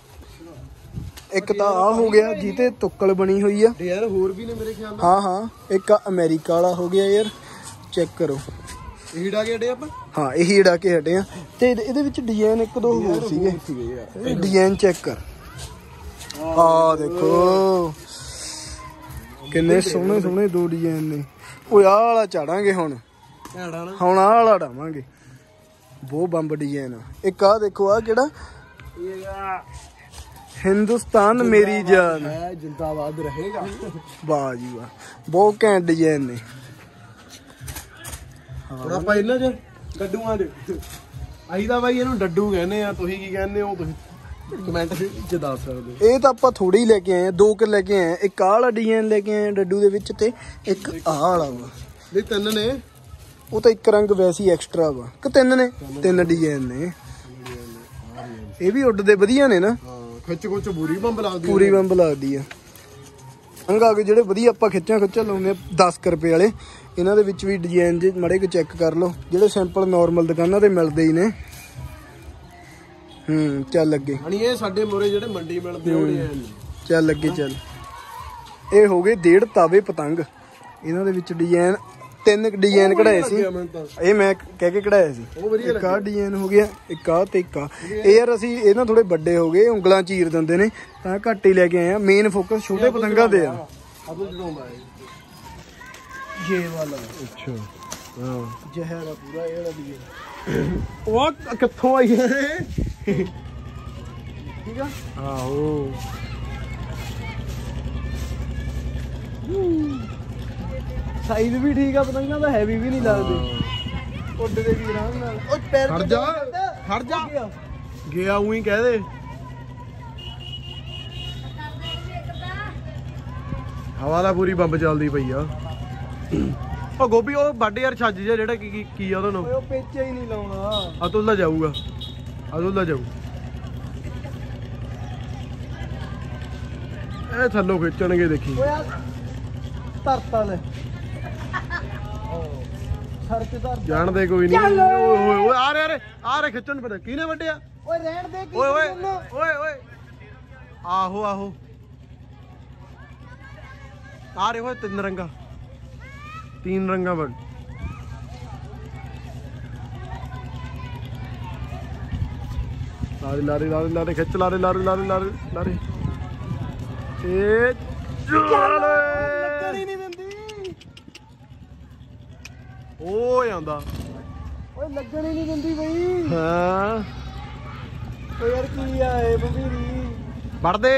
ਇੱਕ ਤਾਂ ਆ ਹੋ ਗਿਆ ਜਿਹਤੇ ਤੁੱਕਲ ਬਣੀ ਹੋਈ ਆ। ਯਾਰ ਹੋਰ ਵੀ ਨੇ ਮੇਰੇ ਖਿਆਲ ਨਾਲ। ਹਾਂ ਹਾਂ ਇੱਕ ਅਮਰੀਕਾ ਵਾਲਾ ਹੋ ਗਿਆ ਯਾਰ। ਚੈੱਕ ਕਰੋ। ਹੀੜਾ ਕੇ ਡੇ ਆਪਾਂ? ਹਾਂ ਇਹੀ ਡਾ ਕੇ ਹਟੇ ਆ। ਤੇ ਇਹਦੇ- ਵਿੱਚ ਡਿਜ਼ਾਈਨ ਇੱਕ ਦੋ ਹੋਰ ਸੀਗੇ। ਇਹ ਡਿਜ਼ਾਈਨ ਚੈੱਕ ਕਰ। ਆ ਦੇਖੋ। ਕਿੰਨੇ ਸੋਹਣੇ ਸੋਹਣੇ ਦੋ ਡਿਜ਼ਾਈਨ ਨੇ ਓਏ ਆਹ ਵਾਲਾ ਚਾੜਾਂਗੇ ਹੁਣ। ਨਾ ਹੁਣ ਆਹ ਵਾਲਾ ਡਾਵਾਂਗੇ ਬਹੁਤ ਬੰਬ ਡਿਜ਼ਾਈਨ ਆ ਇੱਕ ਆ ਦੇਖੋ ਆ ਕਿਹੜਾ? ਹਿੰਦੁਸਤਾਨ ਮੇਰੀ ਜਾਨ। ਹੈ ਜਿੰਦਾਬਾਦ ਰਹੇਗਾ। ਵਾਹ ਜੀ ਵਾਹ। ਬਹੁਤ ਘੈਂਟ ਡਿਜ਼ਾਈਨ ਨੇ ਹੁਣ ਆਪਾਂ ਇਹਨਾਂ ਚ ਡੱਡੂਆਂ ਦੇ। ਆਈ ਤਾਂ ਬਾਈ ਇਹਨੂੰ ਡੱਡੂ ਕਹਿੰਦੇ ਆ। ਤੁਸੀਂ ਕੀ ਕਹਿੰਦੇ ਹੋ? ਤੁਸੀਂ ਕਮੈਂਟ ਚ ਦੱਸ ਸਕਦੇ ਇਹ ਤਾਂ ਆਪਾਂ ਥੋੜੀ ਹੀ ਲੈ ਕੇ ਆਏ ਆ ਦੋ ਕਿ ਲੈ ਕੇ ਆਏ ਆ। ਇੱਕ ਆਹ ਵਾਲਾ ਡਿਜ਼ਾਈਨ ਲੈ ਕੇ ਆਏ ਆ ਡੱਡੂ ਦੇ ਵਿੱਚ ਤੇ ਇੱਕ ਆਹ ਵਾਲਾ ਵਾ। ਨਹੀਂ ਤਿੰਨ ਨੇ। ਉਹ ਤਾਂ ਇੱਕ ਰੰਗ ਵੈਸੀ ਐਕਸਟਰਾ ਵਾ। ਕਿ ਤਿੰਨ ਨੇ? ਤਿੰਨ ਡਿਜ਼ਾਈਨ ਨੇ। ਇਹ ਵੀ ਉੱਡਦੇ ਵਧੀਆ ਨੇ ਨਾ। ਖਿੱਚ ਖੁੱਚ ਬੁਰੀ ਬੰਬ ਲੱਗਦੀ ਪੂਰੀ ਬੰਬ ਲੱਗਦੀ ਆ। ਆ ਗਏ ਜਿਹੜੇ ਵਧੀਆ ਆਪਾਂ ਖਿੱਚਾਂ ਖਿੱਚਾਂ ਲਾਉਂਦੇ ਆ 10 ਕੁ ਰੁਪਏ ਵਾਲੇ। ਇਹਨਾਂ ਦੇ ਵਿੱਚ ਵੀ ਡਿਜ਼ਾਈਨ ਜੇ ਮੜੇ ਕੋ ਚੈੱਕ ਕਰ ਲਓ। ਜਿਹੜੇ ਸਿੰਪਲ ਨਾਰਮਲ ਦੁਕਾਨਾਂ ਤੇ ਮਿਲਦੇ ਹੀ ਨੇ। ਹੂੰ ਚੱਲ ਅੱਗੇ ਹਣੀ ਇਹ ਸਾਡੇ ਮੋਰੇ ਜਿਹੜੇ ਮੰਡੀ ਮਿਲਦੇ ਹੋਣੇ ਆ ਚੱਲ ਅੱਗੇ ਚੱਲ। ਇਹ ਹੋ ਗਏ ਡੇਢ ਤਾਵੇ ਪਤੰਗ। ਇਹਨਾਂ ਦੇ ਵਿੱਚ ਡਿਜ਼ਾਈਨ ਤਿੰਨ ਡਿਜ਼ਾਈਨ ਕਢਾਏ ਸੀ। ਲੱਗਿਆ ਮੈਨੂੰ ਤਾਂ। ਇਹ ਮੈਂ ਕਹਿ ਕੇ ਕਢਾਇਆ ਸੀ। ਉਹ ਵਧੀਆ ਇੱਕ ਆਹ ਡਿਜ਼ਾਈਨ ਹੋ ਗਿਆ ਇੱਕ ਆ ਤੇ ਇੱਕ ਆ ਇਹ ਯਾਰ ਅਸੀਂ ਇਹ ਨਾ ਥੋੜੇ ਵੱਡੇ ਹੋ ਗਏ ਉਂਗਲਾਂ ਚੀਰ ਦਿੰਦੇ ਨੇ। ਤਾਂ ਘੱਟ ਹੀ ਲੈ ਕੇ ਆਏ ਆ। ਮੇਨ ਫੋਕਸ ਛੋਟੇ ਪਤੰਗਾਂ ਦੇ ਆ। ਇਹ ਵਾਲਾ ਅੱਛਾ। ਹਾਂ। ਜ਼ਹਿਰ ਪੂਰਾ ਉਹ ਕਿੱਥੋਂ ਆਈ ਹੈ ਠੀਕ ਆ ਆਹੋ ਸਾਈਜ਼ ਵੀ ਠੀਕ ਆ ਪਤੰਗਾਂ ਦਾ ਹੈਵੀ ਵੀ ਨਹੀਂ ਲੱਗਦੇ। ਉੱਡਦੇ ਵੀ ਆਰਾਮ ਨਾਲ। ਉਹ ਪੈਰ ਖੜ ਜਾ ਖੜ ਜਾ। ਗਿਆ। ਉਹੀ ਕਹਿ ਦੇ। ਹਵਾ ਦਾ ਪੂਰੀ ਬੰਬ ਚੱਲਦੀ ਪਈ ਆ। ਉਹ ਗੋਭੀ ਉਹ ਵੱਡ ਯਾਰ ਛੱਜ ਜਿਹਾ ਜਿਹੜਾ ਕੀ ਕੀ- ਕੀ ਆ ਉਹਦਾ ਨਾਮ ਓਏ ਉਹ ਪੇਚਾ ਹੀ ਨਹੀਂ ਲਾਉਣਾ। ਅਤੁਲ ਦਾ ਜਾਊਗਾ। ਅਤੁਲ ਦਾ ਜਾਊ। ਇਹ ਥੱਲੋਂ ਖਿੱਚਣਗੇ ਦੇਖੀ। ਓਏ ਆ ਤਰਤਾ ਲੈ ਸਰ ਤੇ ਧਰ ਜਾਣਦੇ ਕੋਈ ਨਹੀਂ। ਓਏ। ਓਏ ਓਏ ਆ ਰਹੇ ਆ ਰਹੇ ਆ ਰਹੇ ਖਿੱਚਣ ਪਤਾ। ਕਿਹਨੇ ਵੱਡਿਆ ਓਏ ਰਹਿਣ ਦੇ ਕੀ ਓਏ ਓਏ? ਓਏ ਓਏ। ਆਹੋ ਆਹੋ। ਆ ਰਹੇ ਹੋਏ ਤਿੰਨ ਰੰਗਾ। तीन रंगा बन लारे लारे लारे लारे खिंच लारे लारे लारे लारे लारे ए ਲੱਗਣ ਹੀ ਨਹੀਂ ਦਿੰਦੀ ਉਹ ਜਾਂਦਾ ਓਏ ਲੱਗਣ ਹੀ ਨਹੀਂ ਦਿੰਦੀ ਬਈ ਹਾਂ ਓ ਯਾਰ ਕੀ ਆ ਇਹ ਬੰਬੀਰੀ ਵੜਦੇ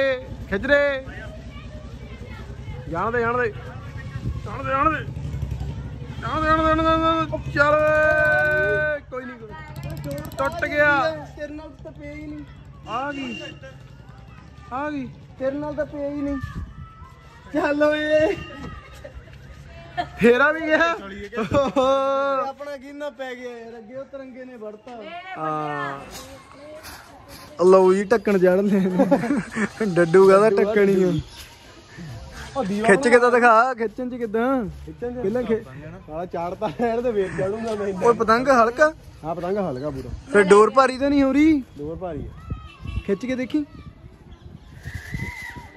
ਖਿੱਚ ਦੇ ਜਾਣ ਦੇ ਜਾਣ ਦੇ ਜਾਣ ਦੇ ਜਾਣ ਦੇ ਜਾਣ ਦੇ ਜਾਣ ਦੇ, ਜਾਣ ਦੇ ਚੱਲ ਕੋਈ ਨਹੀਂ ਟੁੱਟ ਗਿਆ। ਤੇਰੇ ਨਾਲ ਤਾਂ ਪਿਆ ਹੀ ਨਹੀਂ। ਆ ਗਈ। ਆ ਗਈ। ਤੇਰੇ ਨਾਲ ਤਾਂ ਪਿਆ ਹੀ ਨਹੀਂ। ਚੱਲ ਓਏ ਫੇਰਾ ਵੀ ਗਿਆ। ਆਪਣਾ ਕਿੰਨਾ ਪੈ ਗਿਆ ਯਾਰ। ਅੱਗੇ ਉਹ ਤਰੰਗੇ ਨੇ ਵੜਤਾ। ਆ ਲਓ ਜੀ ਢੱਕਣ ਜੜ ਲੈ ਡੱਡੂ ਦਾ ਢੱਕਣ ਹੀ ਆ। ਖਿੱਚ ਕੇ ਤਾਂ ਦਿਖਾ ਖਿੱਚਣ ਚ ਕਿਦਾਂ? ਖਿੱਚਣ ਪਹਿਲਾਂ ਸਾਲਾ ਚਾੜਤਾ ਯਾਰ ਤੇ ਵੇਟ ਚੜੂਗਾ ਮੈਂ ਓਏ ਪਤੰਗ ਹਲਕਾ? ਹਾਂ ਪਤੰਗ ਹਲਕਾ ਪੂਰਾ। ਫਿਰ ਡੋਰ ਭਾਰੀ ਤਾਂ ਨਹੀਂ ਹੋ ਰਹੀ ਦੋਰ ਭਾਰੀ ਆ। ਖਿੱਚ ਕੇ ਦੇਖੀ।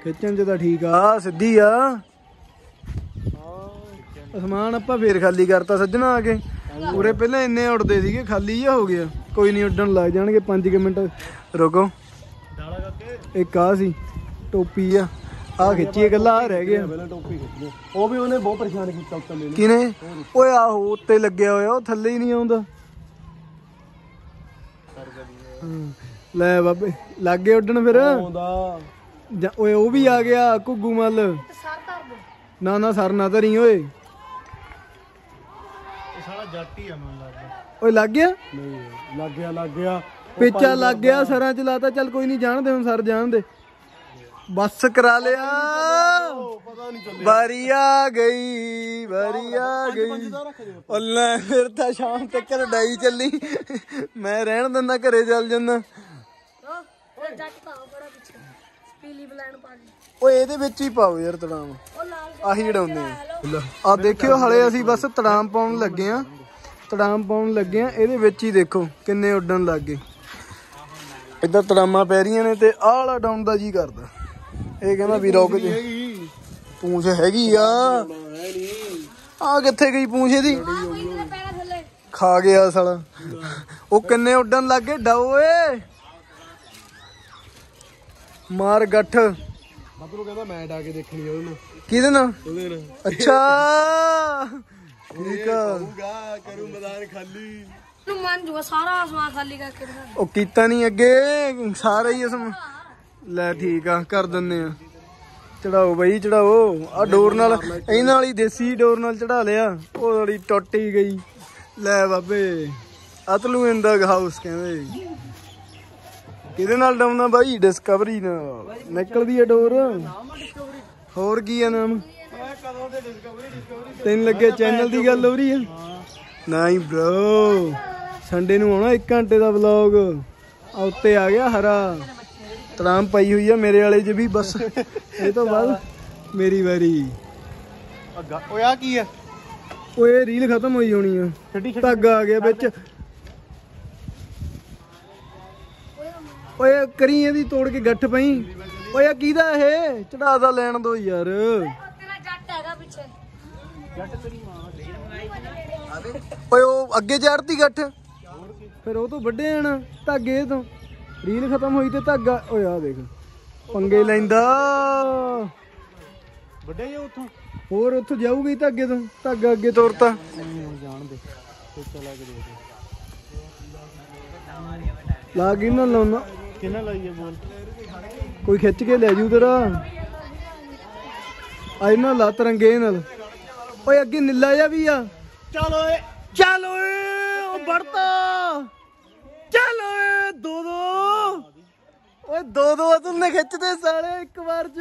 ਖਿੱਚਣ ਚ ਤਾਂ ਠੀਕ ਆ ਸਿੱਧੀ ਆ। ਅਸਮਾਨ ਆਪਾਂ ਫੇਰ ਖਾਲੀ ਕਰਤਾ ਸੱਜਣਾ ਆ ਕੇ। ਪੂਰੇ ਪਹਿਲਾਂ ਇੰਨੇ ਉੱਡਦੇ ਸੀਗੇ ਖਾਲੀ ਜਿਹਾ ਹੋ ਗਿਆ ਕੋਈ ਨਹੀਂ ਉੱਡਣ ਲੱਗ ਜਾਣਗੇ 5 ਮਿੰਟ। ਰੁਕੋ। ਇੱਕ ਆ ਸੀ ਟੋਪੀ ਆ। ਆ ਖਿੱਚੀ ਗੱਲਾਂ ਆ ਰਹਿ ਗਿਆ ਪਹਿਲਾਂ ਟੋਪੀ ਖਿੱਚਦੇ ਉਹ ਵੀ ਉਹਨੇ ਬਹੁਤ ਪਰੇਸ਼ਾਨ ਕੀਤਾ ਉੱਤੇ ਮੈਨੂੰ ਕਿਨੇ ਓਏ ਆਹੋ ਉੱਤੇ ਲੱਗਿਆ ਹੋਇਆ ਉਹ ਥੱਲੇ ਹੀ ਨਹੀਂ ਆਉਂਦਾ। ਲੈ ਬਾਬੇ ਲੱਗੇ ਉੱਡਣ ਫਿਰ। ਆਉਂਦਾ। ਓਏ ਉਹ ਵੀ ਆ ਗਿਆ ਘੁੱਗੂ ਮੱਲ। ਨਾ ਨਾ ਸਰ ਨਾ ਧਰੀ ਓਏ। ਇਹ ਸਾਲਾ ਜੱਟ ਹੀ ਆ ਮੈਨੂੰ ਲੱਗਦਾ। ਓਏ ਲੱਗ ਗਿਆ? ਨਹੀਂ ਲੱਗ ਗਿਆ ਲੱਗ ਗਿਆ। ਪੇਚਾ ਲੱਗ ਗਿਆ। ਸਰਾਂ ਚ ਲਾਤਾ ਚੱਲ ਕੋਈ ਨਹੀਂ ਜਾਣਦੇ ਹੁਣ ਸਰ ਜਾਣਦੇ। ਬੱਸ ਕਰਾ ਲਿਆ। ਵਾਰੀ ਆ ਗਈ ਵਾਰੀ ਆ ਗਈ। ਲੈ ਫਿਰ ਤਾਂ ਸ਼ਾਮ ਤੱਕ ਲੜਾਈ ਚੱਲੀ। ਮੈਂ ਰਹਿਣ ਦਿੰਦਾ ਘਰੇ ਚੱਲ ਜੰਨਾ ਉਹ ਜੱਟ ਤਾਂ ਬੜਾ ਪਿੱਛੇ। ਪੀਲੀ ਬਲੈਂਡ ਪਾ ਲਈ ਓਏ ਇਹਦੇ ਵਿੱਚ ਹੀ ਪਾਓ ਯਾਰ ਤੜਾਮ ਉਹ ਲਾਲ ਆਹੀ ੜਾਉਂਦੇ ਆ। ਆ ਦੇਖਿਓ ਹਲੇ ਅਸੀਂ ਬਸ ਤੜਾਮ ਪਾਉਣ ਲੱਗੇ ਆ। ਤੜਾਮ ਪਾਉਣ ਲੱਗੇ ਆ। ਇਹਦੇ ਵਿੱਚ ਹੀ ਦੇਖੋ ਕਿੰਨੇ ਉੱਡਣ ਲੱਗ ਗਏ। ਇੱਧਰ ਤੜਾਮਾਂ ਪੈ ਰਹੀਆਂ ਨੇ ਤੇ ਆਹ ਵਾਲਾ ਡਾਊਨ ਦਾ ਜੀ ਕਰਦਾ। ਇਹ ਕਹਿੰਦਾ ਵੀ ਰੁਕ ਜੇ। ਪੂੰਛ ਹੈਗੀ ਆ। ਆ ਕਿੱਥੇ ਗਈ ਪੂੰਛ ਇਹਦੀ? ਖਾ ਗਿਆ ਸਾਲਾ। ਉਹ ਕਿੰਨੇ ਉੱਡਣ ਲੱਗ ਗਏ ਡਾਓ ਓਏ। ਮਾਰ ਗੱਠ। ਨੂੰ ਕਹਿੰਦਾ ਮੈਂ ਡਾ ਕੇ ਦੇਖਣੀ ਆ ਉਹਨੂੰ। ਕਿਹਦੇ ਨਾਲ? ਉਹਦੇ ਨਾਲ। ਅੱਛਾ। ਠੀਕ ਆ। ਕਹੂਗਾ ਕਰੂ ਮੈਦਾਨ ਖਾਲੀ। ਨੂੰ ਮੰਨ ਜੂਗਾ ਸਾਰਾ ਆਸਮਾਨ ਖਾਲੀ ਕਰਕੇ ਉਹ ਕੀਤਾ ਨਹੀਂ ਅੱਗੇ। ਸਾਰਾ ਹੀ ਅਸਮ ਲੈ ਠੀਕ ਆ, ਕਰ ਦਿੰਨੇ ਆ। ਚੜਾਓ ਬਈ, ਚੜਾਓ। ਆ ਡੋਰ ਨਾਲ, ਇਹਨਾਂ ਵਾਲੀ ਦੇਸੀ ਡੋਰ ਨਾਲ ਚੜਾ ਲਿਆ। ਉਹ ਵਾਲੀ ਟੁੱਟ ਹੀ ਗਈ। ਲੈ ਬਾਬੇ, ਅਤਲੂ ਇਨ ਦਾ ਹਾਊਸ ਕਹਿੰਦੇ। ਕਿਹਦੇ ਨਾਲ ਡਾਉਣਾ ਬਾਈ? ਡਿਸਕਵਰੀ ਨਾਲ। ਨਿਕਲਦੀ ਹੈ ਡੋਰ। ਹੋਰ ਕੀ ਆ ਨਾਮ? ਤੈਨੂੰ ਲੱਗੇ ਚੈਨਲ ਦੀ ਗੱਲ ਹੋ ਰਹੀ ਆ? ਨਹੀਂ ਬ్రో ਸੰਡੇ ਨੂੰ ਆਉਣਾ 1 ਘੰਟੇ ਦਾ ਵਲੌਗ ਆ ਉੱਤੇ ਆ ਗਿਆ ਹਰਾ। ਤਰਾਮ ਪਈ ਹੋਈ ਆ ਮੇਰੇ ਵਾਲੇ 'ਚ ਵੀ ਬਸ। ਇਹ ਤੋਂ ਬਾਅਦ ਮੇਰੀ ਵਾਰੀ। ਅੱਗਾ। ਓਏ ਆ ਕੀ ਆ? ਓਏ ਰੀਲ ਖਤਮ ਹੋਈ ਹੋਣੀ ਆ। ਧਾਗਾ ਆ ਗਿਆ ਵਿੱਚ। ਓਏ ਕਰੀ ਇਹਦੀ ਤੋੜ ਕੇ ਗੱਠ ਪਈ। ਓਏ ਆ ਕਿਹਦਾ ਇਹ? ਚੜਾਦਾ ਲੈਣ ਦੋ ਯਾਰ। ਤੇਰਾ ਜੱਟ ਹੈਗਾ ਪਿੱਛੇ। ਓਏ ਉਹ ਅੱਗੇ ਚੜਤੀ ਗੱਠ। ਫਿਰ ਉਹ ਤੋਂ ਵੱਡੇ ਆਣਾ ਧਾਗੇ ਤੋਂ। ਰੀਲ ਖਤਮ ਹੋਈ ਤੇ ਧਾਗਾ ਓਏ ਆ ਦੇਖ ਪੰਗੇ ਲੈਂਦਾ। ਵੱਡੇ ਜੇ ਉੱਥੋਂ। ਹੋਰ ਉੱਥੋਂ ਜਾਊਗੀ ਧਾਗੇ ਤੋਂ ਧਾਗਾ ਅੱਗੇ ਤੋਰਤਾ। ਜਾਣ ਦੇ ਲਾ ਕੇ ਲਾ ਕੇ ਨਾ ਲਾਉਣਾ। ਕਿੰਨਾ ਲਾਈਏ ਬੋਲ? ਕੋਈ ਖਿੱਚ ਕੇ ਲੈ ਜੂ ਤੇਰਾ। ਆ ਇਹਨਾਂ ਲੱਤ ਰੰਗੇ ਨਾਲ। ਓਏ ਅੱਗੇ ਨੀਲਾ ਜਿਹਾ ਵੀ ਆ। ਚੱਲ ਓਏ। ਚੱਲ ਓਏ ਉਹ ਵੜਤਾ। ਦੋ ਦੋ। ਓਏ ਦੋ ਦੋ ਤੁਮਨੇ ਖਿੱਚਦੇ ਸਾਲੇ ਇੱਕ ਵਾਰ ਚ।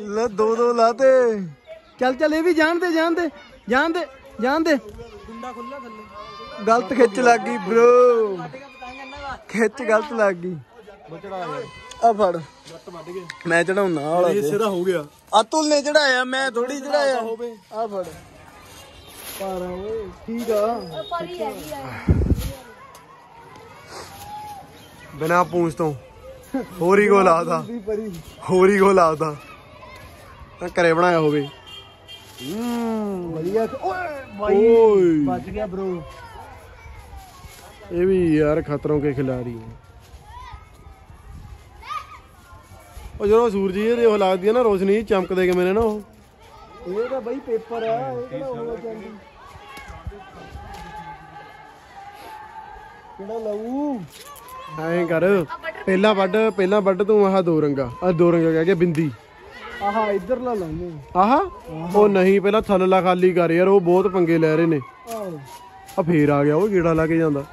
ਲੈ ਦੋ ਦੋ ਲਾਤੇ ਚੱਲ ਚੱਲ ਇਹ ਵੀ ਜਾਣ ਦੇ ਜਾਣ ਦੇ ਜਾਣ ਦੇ ਜਾਣ ਦੇ। ਗੁੰਡਾ ਖੁੱਲਾ ਥੱਲੇ ਗਲਤ ਖਿੱਚ ਲੱਗ ਗਈ ਬ్రో ਖਿੱਚ ਗਲਤ ਲੱਗ ਗਈ। ਆ ਫੜ। ਮੈਂ ਚੜਾਉਣਾ ਵਾਲਾ ਇਹ ਸਿਰਾ ਹੋ ਗਿਆ। ਅਤੁਲ ਨੇ ਚੜਾਇਆ ਮੈਂ ਥੋੜੀ ਚੜਾਇਆ। ਆ ਫੜ। ਪਾਰਾ ਓਏ ਠੀਕ ਆ। ਉਹ ਪਰੀ ਹੈਗੀ ਆ ਬਿਨਾ ਪੂੰਛ ਤੋਂ ਹੋਰ ਹੀ ਕੋ ਲਾਦਾ ਦੀ ਪਰੀ। ਹੋਰ ਹੀ ਕੋ ਲਾਦਾ ਤਾਂ ਘਰੇ ਬਣਾਇਆ ਹੋਵੇ। ਹੂੰ ਵਧੀਆ ਓਏ ਓਏ। ਬਚ ਗਿਆ ਬ్రో ਇਹ ਵੀ ਯਾਰ ਖਤਰੋਂ ਕੇ ਖਿਲਾੜੀ ਹੈ ਉਹ ਜਦੋਂ ਸੂਰਜ ਦੇ ਉਹ ਲੱਗਦੀ ਆ ਨਾ ਰੋਸ਼ਨੀ ਚਮਕਦੇ ਕਿਵੇਂ ਨੇ ਨਾ ਉਹ। ਇਹ ਤਾਂ ਬਈ ਪੇਪਰ ਆ ਇਹ ਕਿਹੜਾ ਹੋਣਾ ਚਾਹੀਦੀ ਕਿਹੜਾ ਲਊ? ਐਂ ਕਰ ਪਹਿਲਾਂ ਵੱਡ ਪਹਿਲਾਂ ਵੱਡ ਤੂੰ ਆਹ ਦੋ ਰੰਗਾ ਆ ਦੋ ਰੰਗਾ ਕਹਿ ਗਿਆ ਬਿੰਦੀ। ਆਹਾ ਇੱਧਰਲਾ ਲਾਉਂਦੇ ਆਹਾ ਉਹ ਨਹੀਂ ਪਹਿਲਾਂ ਥੱਲਲਾ ਖਾਲੀ ਕਰ ਯਾਰ ਉਹ ਬਹੁਤ ਪੰਗੇ ਲੈ ਰਹੇ ਨੇ। ਆਹੋ। ਆ ਫੇਰ ਆ ਗਿਆ ਉਹ ਕੀੜਾ ਲਾ ਕੇ ਜਾਂਦਾ।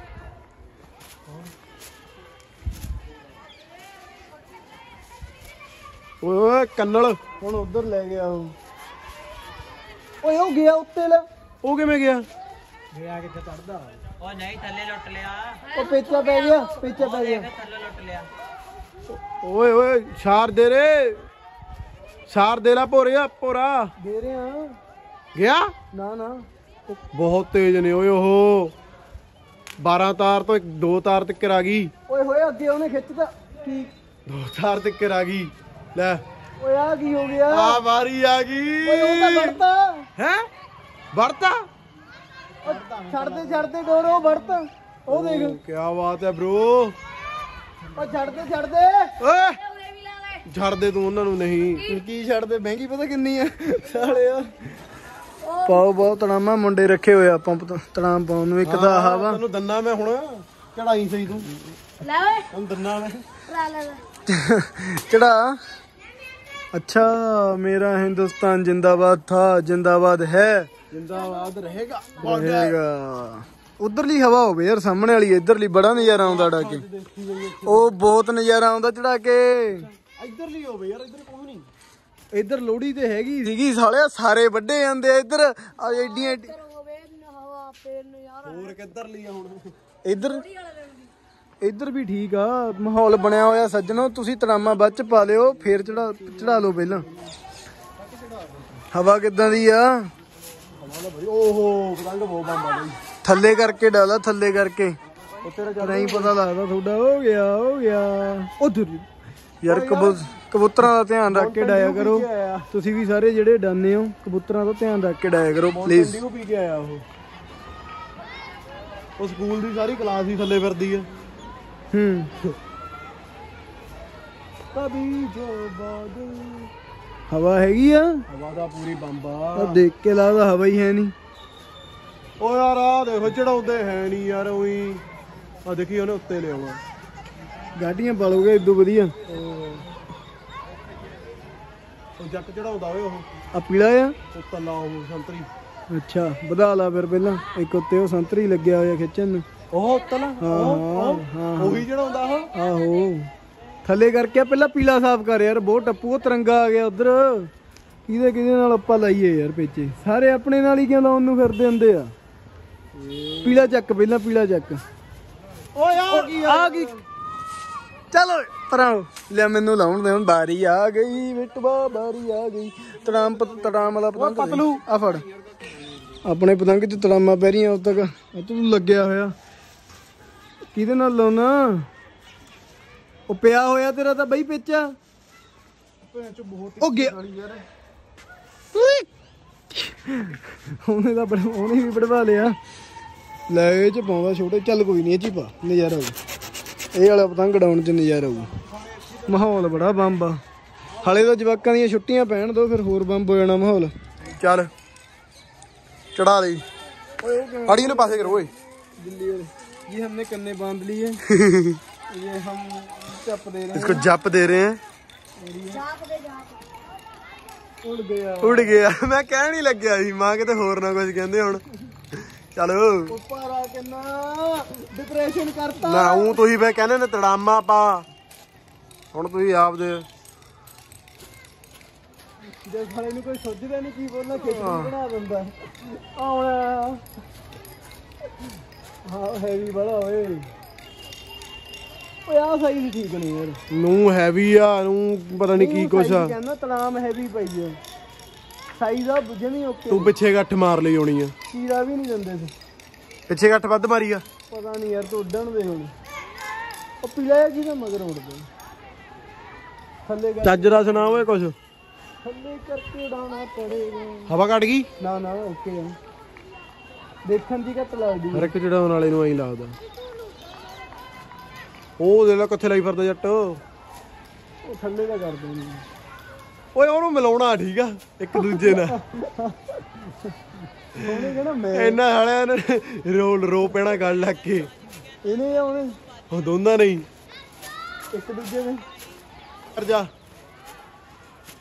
ਓਏ ਕੰਨਲ ਹੁਣ ਉਧਰ ਲੈ ਗਿਆ ਉਹ। ਓਏ ਉਹ ਗਿਆ ਉੱਤੇ ਲੈ। ਉਹ ਕਿਵੇਂ ਗਿਆ? ਗਿਆ ਕਿੱਥੇ ਚੜਦਾ ਉਹ ਨਹੀਂ ਥੱਲੇ ਲੁੱਟ ਲਿਆ। ਉਹ ਪੇਚਾ ਪੈ ਗਿਆ ਪੇਚਾ ਪੈ ਗਿਆ। ਥੱਲੇ ਲੁੱਟ ਲਿਆ। ਓਏ ਓਏ ਛਾਰ ਦੇ ਰੇ। ਛਾਰ ਦੇ ਲਾ ਭੋਰਿਆ ਭੋਰਾ। ਦੇ ਰਹੇ। ਆ ਗਿਆ? ਨਾ ਨਾ। ਬਹੁਤ ਤੇਜ਼ ਨੇ ਓਏ ਓਹੋ 12 ਤਾਰ ਤੋਂ ਇੱਕ ਦੋ ਤਾਰ ਤੱਕ ਆ ਗਈ। ਓਏ ਹੋਏ ਅੱਗੇ ਉਹਨੇ ਖਿੱਚਦਾ ਕੀ? ਦੋ ਤਾਰ ਤੱਕ ਆ ਗਈ। ਲੈ। ਓਏ ਆ ਕੀ ਹੋ ਗਿਆ? ਆ ਵਾਰੀ ਆ ਗਈ। ਓਏ ਉਹ ਤਾਂ ਵੜਤਾ। ਹੈ? ਵੜਤਾ? ਉਹ ਛੱਡਦੇ ਛੱਡਦੇ ਡੋਰ ਉਹ ਵੜਤਾ। ਉਹ ਦੇਖ। ਕੀ ਬਾਤ ਹੈ ਬ్రో ਉਹ ਛੱਡਦੇ ਛੱਡਦੇ। ਓਏ! ਛੱਡ ਦੇ ਤੂੰ ਉਹਨਾਂ ਨੂੰ ਨਹੀਂ। ਕੀ? ਛੱਡਦੇ? ਮਹਿੰਗੀ ਪਤਾ ਕਿੰਨੀ ਆ। ਸਾਲਿਆ ਪਾਓ ਬਹੁਤ ਤੜਾਮਾ ਮੁੰਡੇ ਰੱਖੇ ਹੋਏ ਆ ਆਪਾਂ ਪਤਾ- ਤੜਾਮ ਪਾਉਣ ਨੂੰ ਇੱਕ ਤਾਂ ਆਹ ਵਾ। ਤੈਨੂੰ ਦੰਨਾ ਮੈਂ ਹੁਣ। ਚੜਾਈ ਸਹੀ ਤੂੰ। ਲੈ ਓਏ। ਤੈਨੂੰ ਦੰਨਾ ਮੈਂ। ਲੈ ਲੈ ਲੈ। ਚੜਾ। ਅੱਛਾ ਮੇਰਾ ਹਿੰਦੁਸਤਾਨ ਜਿੰਦਾਬਾਦ ਥਾ ਜਿੰਦਾਬਾਦ ਹੈ। ਜਿੰਦਾਬਾਦ ਰਹੇਗਾ। ਰਹੇਗਾ। ਉਧਰਲੀ ਹਵਾ ਹੋਵੇ ਯਾਰ ਸਾਹਮਣੇ ਵਾਲੀ ਇਧਰਲੀ ਬੜਾ ਨਜ਼ਾਰਾ ਆਉਂਦਾ ਡਾ ਕੇ। ਉਹ ਬਹੁਤ ਨਜ਼ਾਰਾ ਆਉਂਦਾ ਚੜਾ ਕੇ। ਇੱਧਰਲੀ ਹੋਵੇ ਯਾਰ ਇੱਧਰ ਕੋਈ ਨਹੀਂ। ਇਧਰ ਲੋੜੀ ਤੇ ਹੈਗੀ ਸੀਗੀ ਸਾਲਿਆ ਸਾਰੇ ਵੱਡੇ ਜਾਂਦੇ ਆ ਇਧਰ। ਆ ਹੋਵੇ ਹਵਾ ਨਜ਼ਾਰਾ। ਹੋਰ ਕਿੱਧਰਲੀ ਆ ਹੁਣ? ਇਧਰ ਇਧਰ ਵੀ ਠੀਕ ਆ ਮਾਹੌਲ ਬਣਿਆ ਹੋਇਆ ਸੱਜਣੋ ਤੁਸੀਂ ਤੜਾਮਾ ਵੱਧ ਚ ਪਾ ਲਿਓ ਫੇਰ ਚੜਾ ਚੜਾ ਲਓ ਪਹਿਲਾਂ। ਹਵਾ ਕਿੱਦਾਂ ਦੀ ਆ? ਓਹੋ ਪਤੰਗ ਬਹੁਤ ਬੰਦਾ ਬਈ। ਥੱਲੇ ਕਰਕੇ ਡਾਲਾ ਥੱਲੇ ਕਰਕੇ। ਨਹੀਂ ਪਤਾ ਲੱਗਦਾ ਤੁਹਾਡਾ ਹੋ ਗਿਆ ਹੋ ਗਿਆ। ਉਧਰ ਯਾਰ ਕਬੂ- ਕਬੂਤਰਾਂ ਦਾ ਧਿਆਨ ਰੱਖ ਕੇ ਡਾਇਆ ਕਰੋ। ਤੁਸੀਂ ਵੀ ਸਾਰੇ ਜਿਹੜੇ ਡਾਨੇ ਹੋ ਕਬੂਤਰਾਂ ਦਾ ਧਿਆਨ ਰੱਖ ਕੇ ਡਾਇਆ ਕਰੋ ਪਲੀਜ਼ ਉਹ ਸਕੂਲ ਦੀ ਸਾਰੀ ਕਲਾਸ ਹੀ ਥੱਲੇ ਫਿਰਦੀ ਆ। ਹੂੰ। ਕਬੀ ਜੋ ਬਾਦਲ ਹਵਾ ਹੈਗੀ ਆ? ਹਵਾ ਦਾ ਪੂਰੀ ਬੰਬਾ ਦੇਖ ਕੇ ਲੱਗਦਾ ਹਵਾ ਹੀ ਹੈ ਨਹੀਂ। ਓ ਯਾਰ ਆ ਦੇਖੋ ਚੜਾਉਂਦੇ ਹੈ ਨਹੀਂ ਯਾਰ ਉਹੀ। ਆ ਦੇਖੀ ਉਹਨੇ ਉੱਤੇ ਲਿਆਉਣਾ। ਗਾਡੀਆਂ ਪਾਲੋਗੇ ਇਦੋਂ ਵਧੀਆ। ਉਹ ਜੱਟ ਚੜਾਉਂਦਾ ਓਏ ਉਹ। ਆ ਪੀਲਾ ਆ? ਉਹ ਤੱਲਾ ਉਹ ਸੰਤਰੀ। ਅੱਛਾ ਵਧਾ ਲਾ ਫਿਰ ਪਹਿਲਾਂ। ਇੱਕ ਉੱਤੇ ਉਹ ਸੰਤਰੀ ਲੱਗਿਆ ਹੋਇਆ ਖਿੱਚਣ ਨੂੰ। ਉਹ ਤੱਲਾ ਹਾਂ ਹਾਂ ਉਹੀ ਚੜਾਉਂਦਾ ਉਹ। ਆਹੋ। ਥੱਲੇ ਕਰਕੇ ਆ, ਪਹਿਲਾਂ ਪੀਲਾ ਸਾਫ਼ ਕਰ ਯਾਰ ਬਹੁਤ ਟੱਪੂ ਉਹ ਤਿਰੰਗਾ ਆ ਗਿਆ ਉਧਰ। ਕਿਹਦੇ ਕਿਹਦੇ ਨਾਲ ਆਪਾਂ ਲਾਈਏ ਯਾਰ ਪੇਚੇ? ਸਾਰੇ ਆਪਣੇ ਨਾਲ ਹੀ ਕਿਉਂ ਲਾਉਣ ਨੂੰ ਫਿਰਦੇ ਹੁੰਦੇ ਆ? ਪੀਲਾ ਚੱਕ ਪਹਿਲਾਂ ਪੀਲਾ ਚੱਕ। ਓਏ ਆ ਕੀ ਆ? ਗਈ ਚਲੋ ਹੋ। ਲੈ ਮੈਨੂੰ ਲਾਉਣ ਦੇ ਹੁਣ ਬਾਰੀ ਆ ਗਈ ਵਿਟਵਾ ਬਾਰੀ ਆ ਗਈ। ਤੜਾਮ ਪ- ਤੜਾਮ ਵਾਲਾ ਪਤੰਗ ਪਤਲੂ। ਆ ਫੜ। ਆਪਣੇ ਪਤੰਗ ਚ ਤੜਾਮਾ ਪੈ ਰਹੀਆਂ ਉਦ ਤੱਕ। ਉਹ ਤੂੰ ਲੱਗਿਆ ਹੋਇਆ। ਕਿਹਦੇ ਨਾਲ ਲਾਉਣਾ ਉਹ ਪਿਆ ਹੋਇਆ ਤੇਰਾ ਤਾਂ ਬਈ ਪੇਚਾ। ਉਹ ਗਿਆ ਉਹਨੇ ਤਾਂ ਉਹਨੇ ਵੀ ਬੜਵਾ ਲਿਆ। ਲੈ ਇਹ ਚ ਪਾਉਂਦਾ ਛੋਟੇ ਚੱਲ ਕੋਈ ਨਹੀਂ ਇਹ ਚ ਪਾ ਨਜ਼ਾਰਾ ਹੋਊ। ਇਹ ਵਾਲਾ ਪਤੰਗ ਡਾਉਣ ਚ ਨਜ਼ਾਰਾ ਹੋਊ। ਮਾਹੌਲ ਬੜਾ ਬੰਬ ਆ। ਹਲੇ ਤਾਂ ਜਵਾਕਾਂ ਦੀਆਂ ਛੁੱਟੀਆਂ ਪੈਣ ਦੋ ਫਿਰ ਹੋਰ ਬੰਬ ਹੋ ਜਾਣਾ ਮਾਹੌਲ। ਚੱਲ। ਚੜਾ ਲਈ ਅੜੀ ਨੂੰ ਪਾਸੇ ਕਰੋ ਓਏ। ਦਿੱਲੀ ਵਾਲੇ। ये हमने कन्ने बांध लिए ये हम चप दे रहे इसको जप दे रहे हैं ਜਾਕ ਦੇ ਜਾਕ हैं उड़ गया ਉੜ ਗਿਆ ਮੈਂ ਕਹਿਣ ਹੀ ਲੱਗਿਆ ਸੀ ਮਾਂ ਕਿਤੇ ਹੋਰ ਨਾ ਕੁਝ ਕਹਿੰਦੇ ਹੁਣ ਚਲੋ ऊपर आके ना डिप्रेशन करता ਨਾ ਉਹ ਤੁਸੀਂ ਫੇ ਕਹਿੰਦੇ ਨੇ ਤੜਾਮਾ ਪਾ ਹੁਣ ਤੁਸੀਂ ਆਪ ਦੇ ਜੇ ਸਾਲੇ ਨੂੰ ਕੋਈ ਸੋਚਦਾ ਨਹੀਂ ਕੀ ਬੋਲਣਾ ਖੇਚੜੀ ਬਣਾ ਦਿੰਦਾ ਆਉਣਾ ਹਾਂ ਹੈਵੀ ਬੜਾ ਓਏ। ਓਏ ਆ ਸਾਈਜ਼ ਠੀਕ ਨਹੀਂ ਯਾਰ। ਨੂੰ ਹੈਵੀ ਆ ਨੂੰ ਪਤਾ ਨਹੀਂ ਕੀ ਕੁਛ ਆ। ਕਹਿੰਦਾ ਤਲਾਮ ਹੈਵੀ ਪਈ ਆ। ਸਾਈਜ਼ ਆ ਜਮੀ ਓਕੇ ਤੂੰ ਪਿੱਛੇ ਗੱਠ ਮਾਰ ਲਈ ਹੋਣੀ ਆ। ਚੀਰਾ ਵੀ ਨਹੀਂ ਦਿੰਦੇ ਸੀ ਪਿੱਛੇ ਗੱਠ ਵੱਧ ਮਾਰੀ ਆ। ਪਤਾ ਨਹੀਂ ਯਾਰ ਤੂੰ ਉੱਡਣ ਦੇ ਹੁਣ। ਉਹ ਪੀਲਾ ਜੀ ਦਾ ਮਗਰ ਉੱਡਦੇ? ਥੱਲੇ ਚੱਜ ਦਾ ਸੁਣਾ ਓਏ ਕੁਛ। ਥੱਲੇ ਕਰਕੇ ਉਡਾਉਣਾ ਪੜੇਗਾ। ਹਵਾ ਕੱਢ ਗਈ? ਨਾ ਨਾ ਓਕੇ ਆ। ਦੇਖਣ ਦੀ ਘੱਟ ਲੱਗਦੀ ਹਰ ਇੱਕ ਚੜਾਉਣ ਵਾਲੇ ਨੂੰ ਐਂ ਲੱਗਦਾ। ਉਹ ਦੇ ਲੈ ਕਿੱਥੇ ਲਾਈ ਫਿਰਦਾ ਜੱਟ। ਉਹ ਥੱਲੇ ਦਾ ਕਰ ਦੇਣੀ ਓਏ ਉਹਨੂੰ ਮਿਲਾਉਣਾ ਠੀਕ ਆ ਇੱਕ ਦੂਜੇ ਨਾਲ। ਉਹਨੇ ਕਹਿਣਾ ਮੈਂ? ਇੰਨਾ ਹਾਲਿਆ ਨੇ ਰੋਲ ਰੋ ਪੈਣਾ ਗੱਲ ਲੱਗ ਕੇ। ਇਹਨੇ ਉਹਨੇ? ਉਹ ਦੋਨਾਂ ਨਹੀਂ ਇੱਕ ਦੂਜੇ ਨੇ ਕਰ ਜਾ।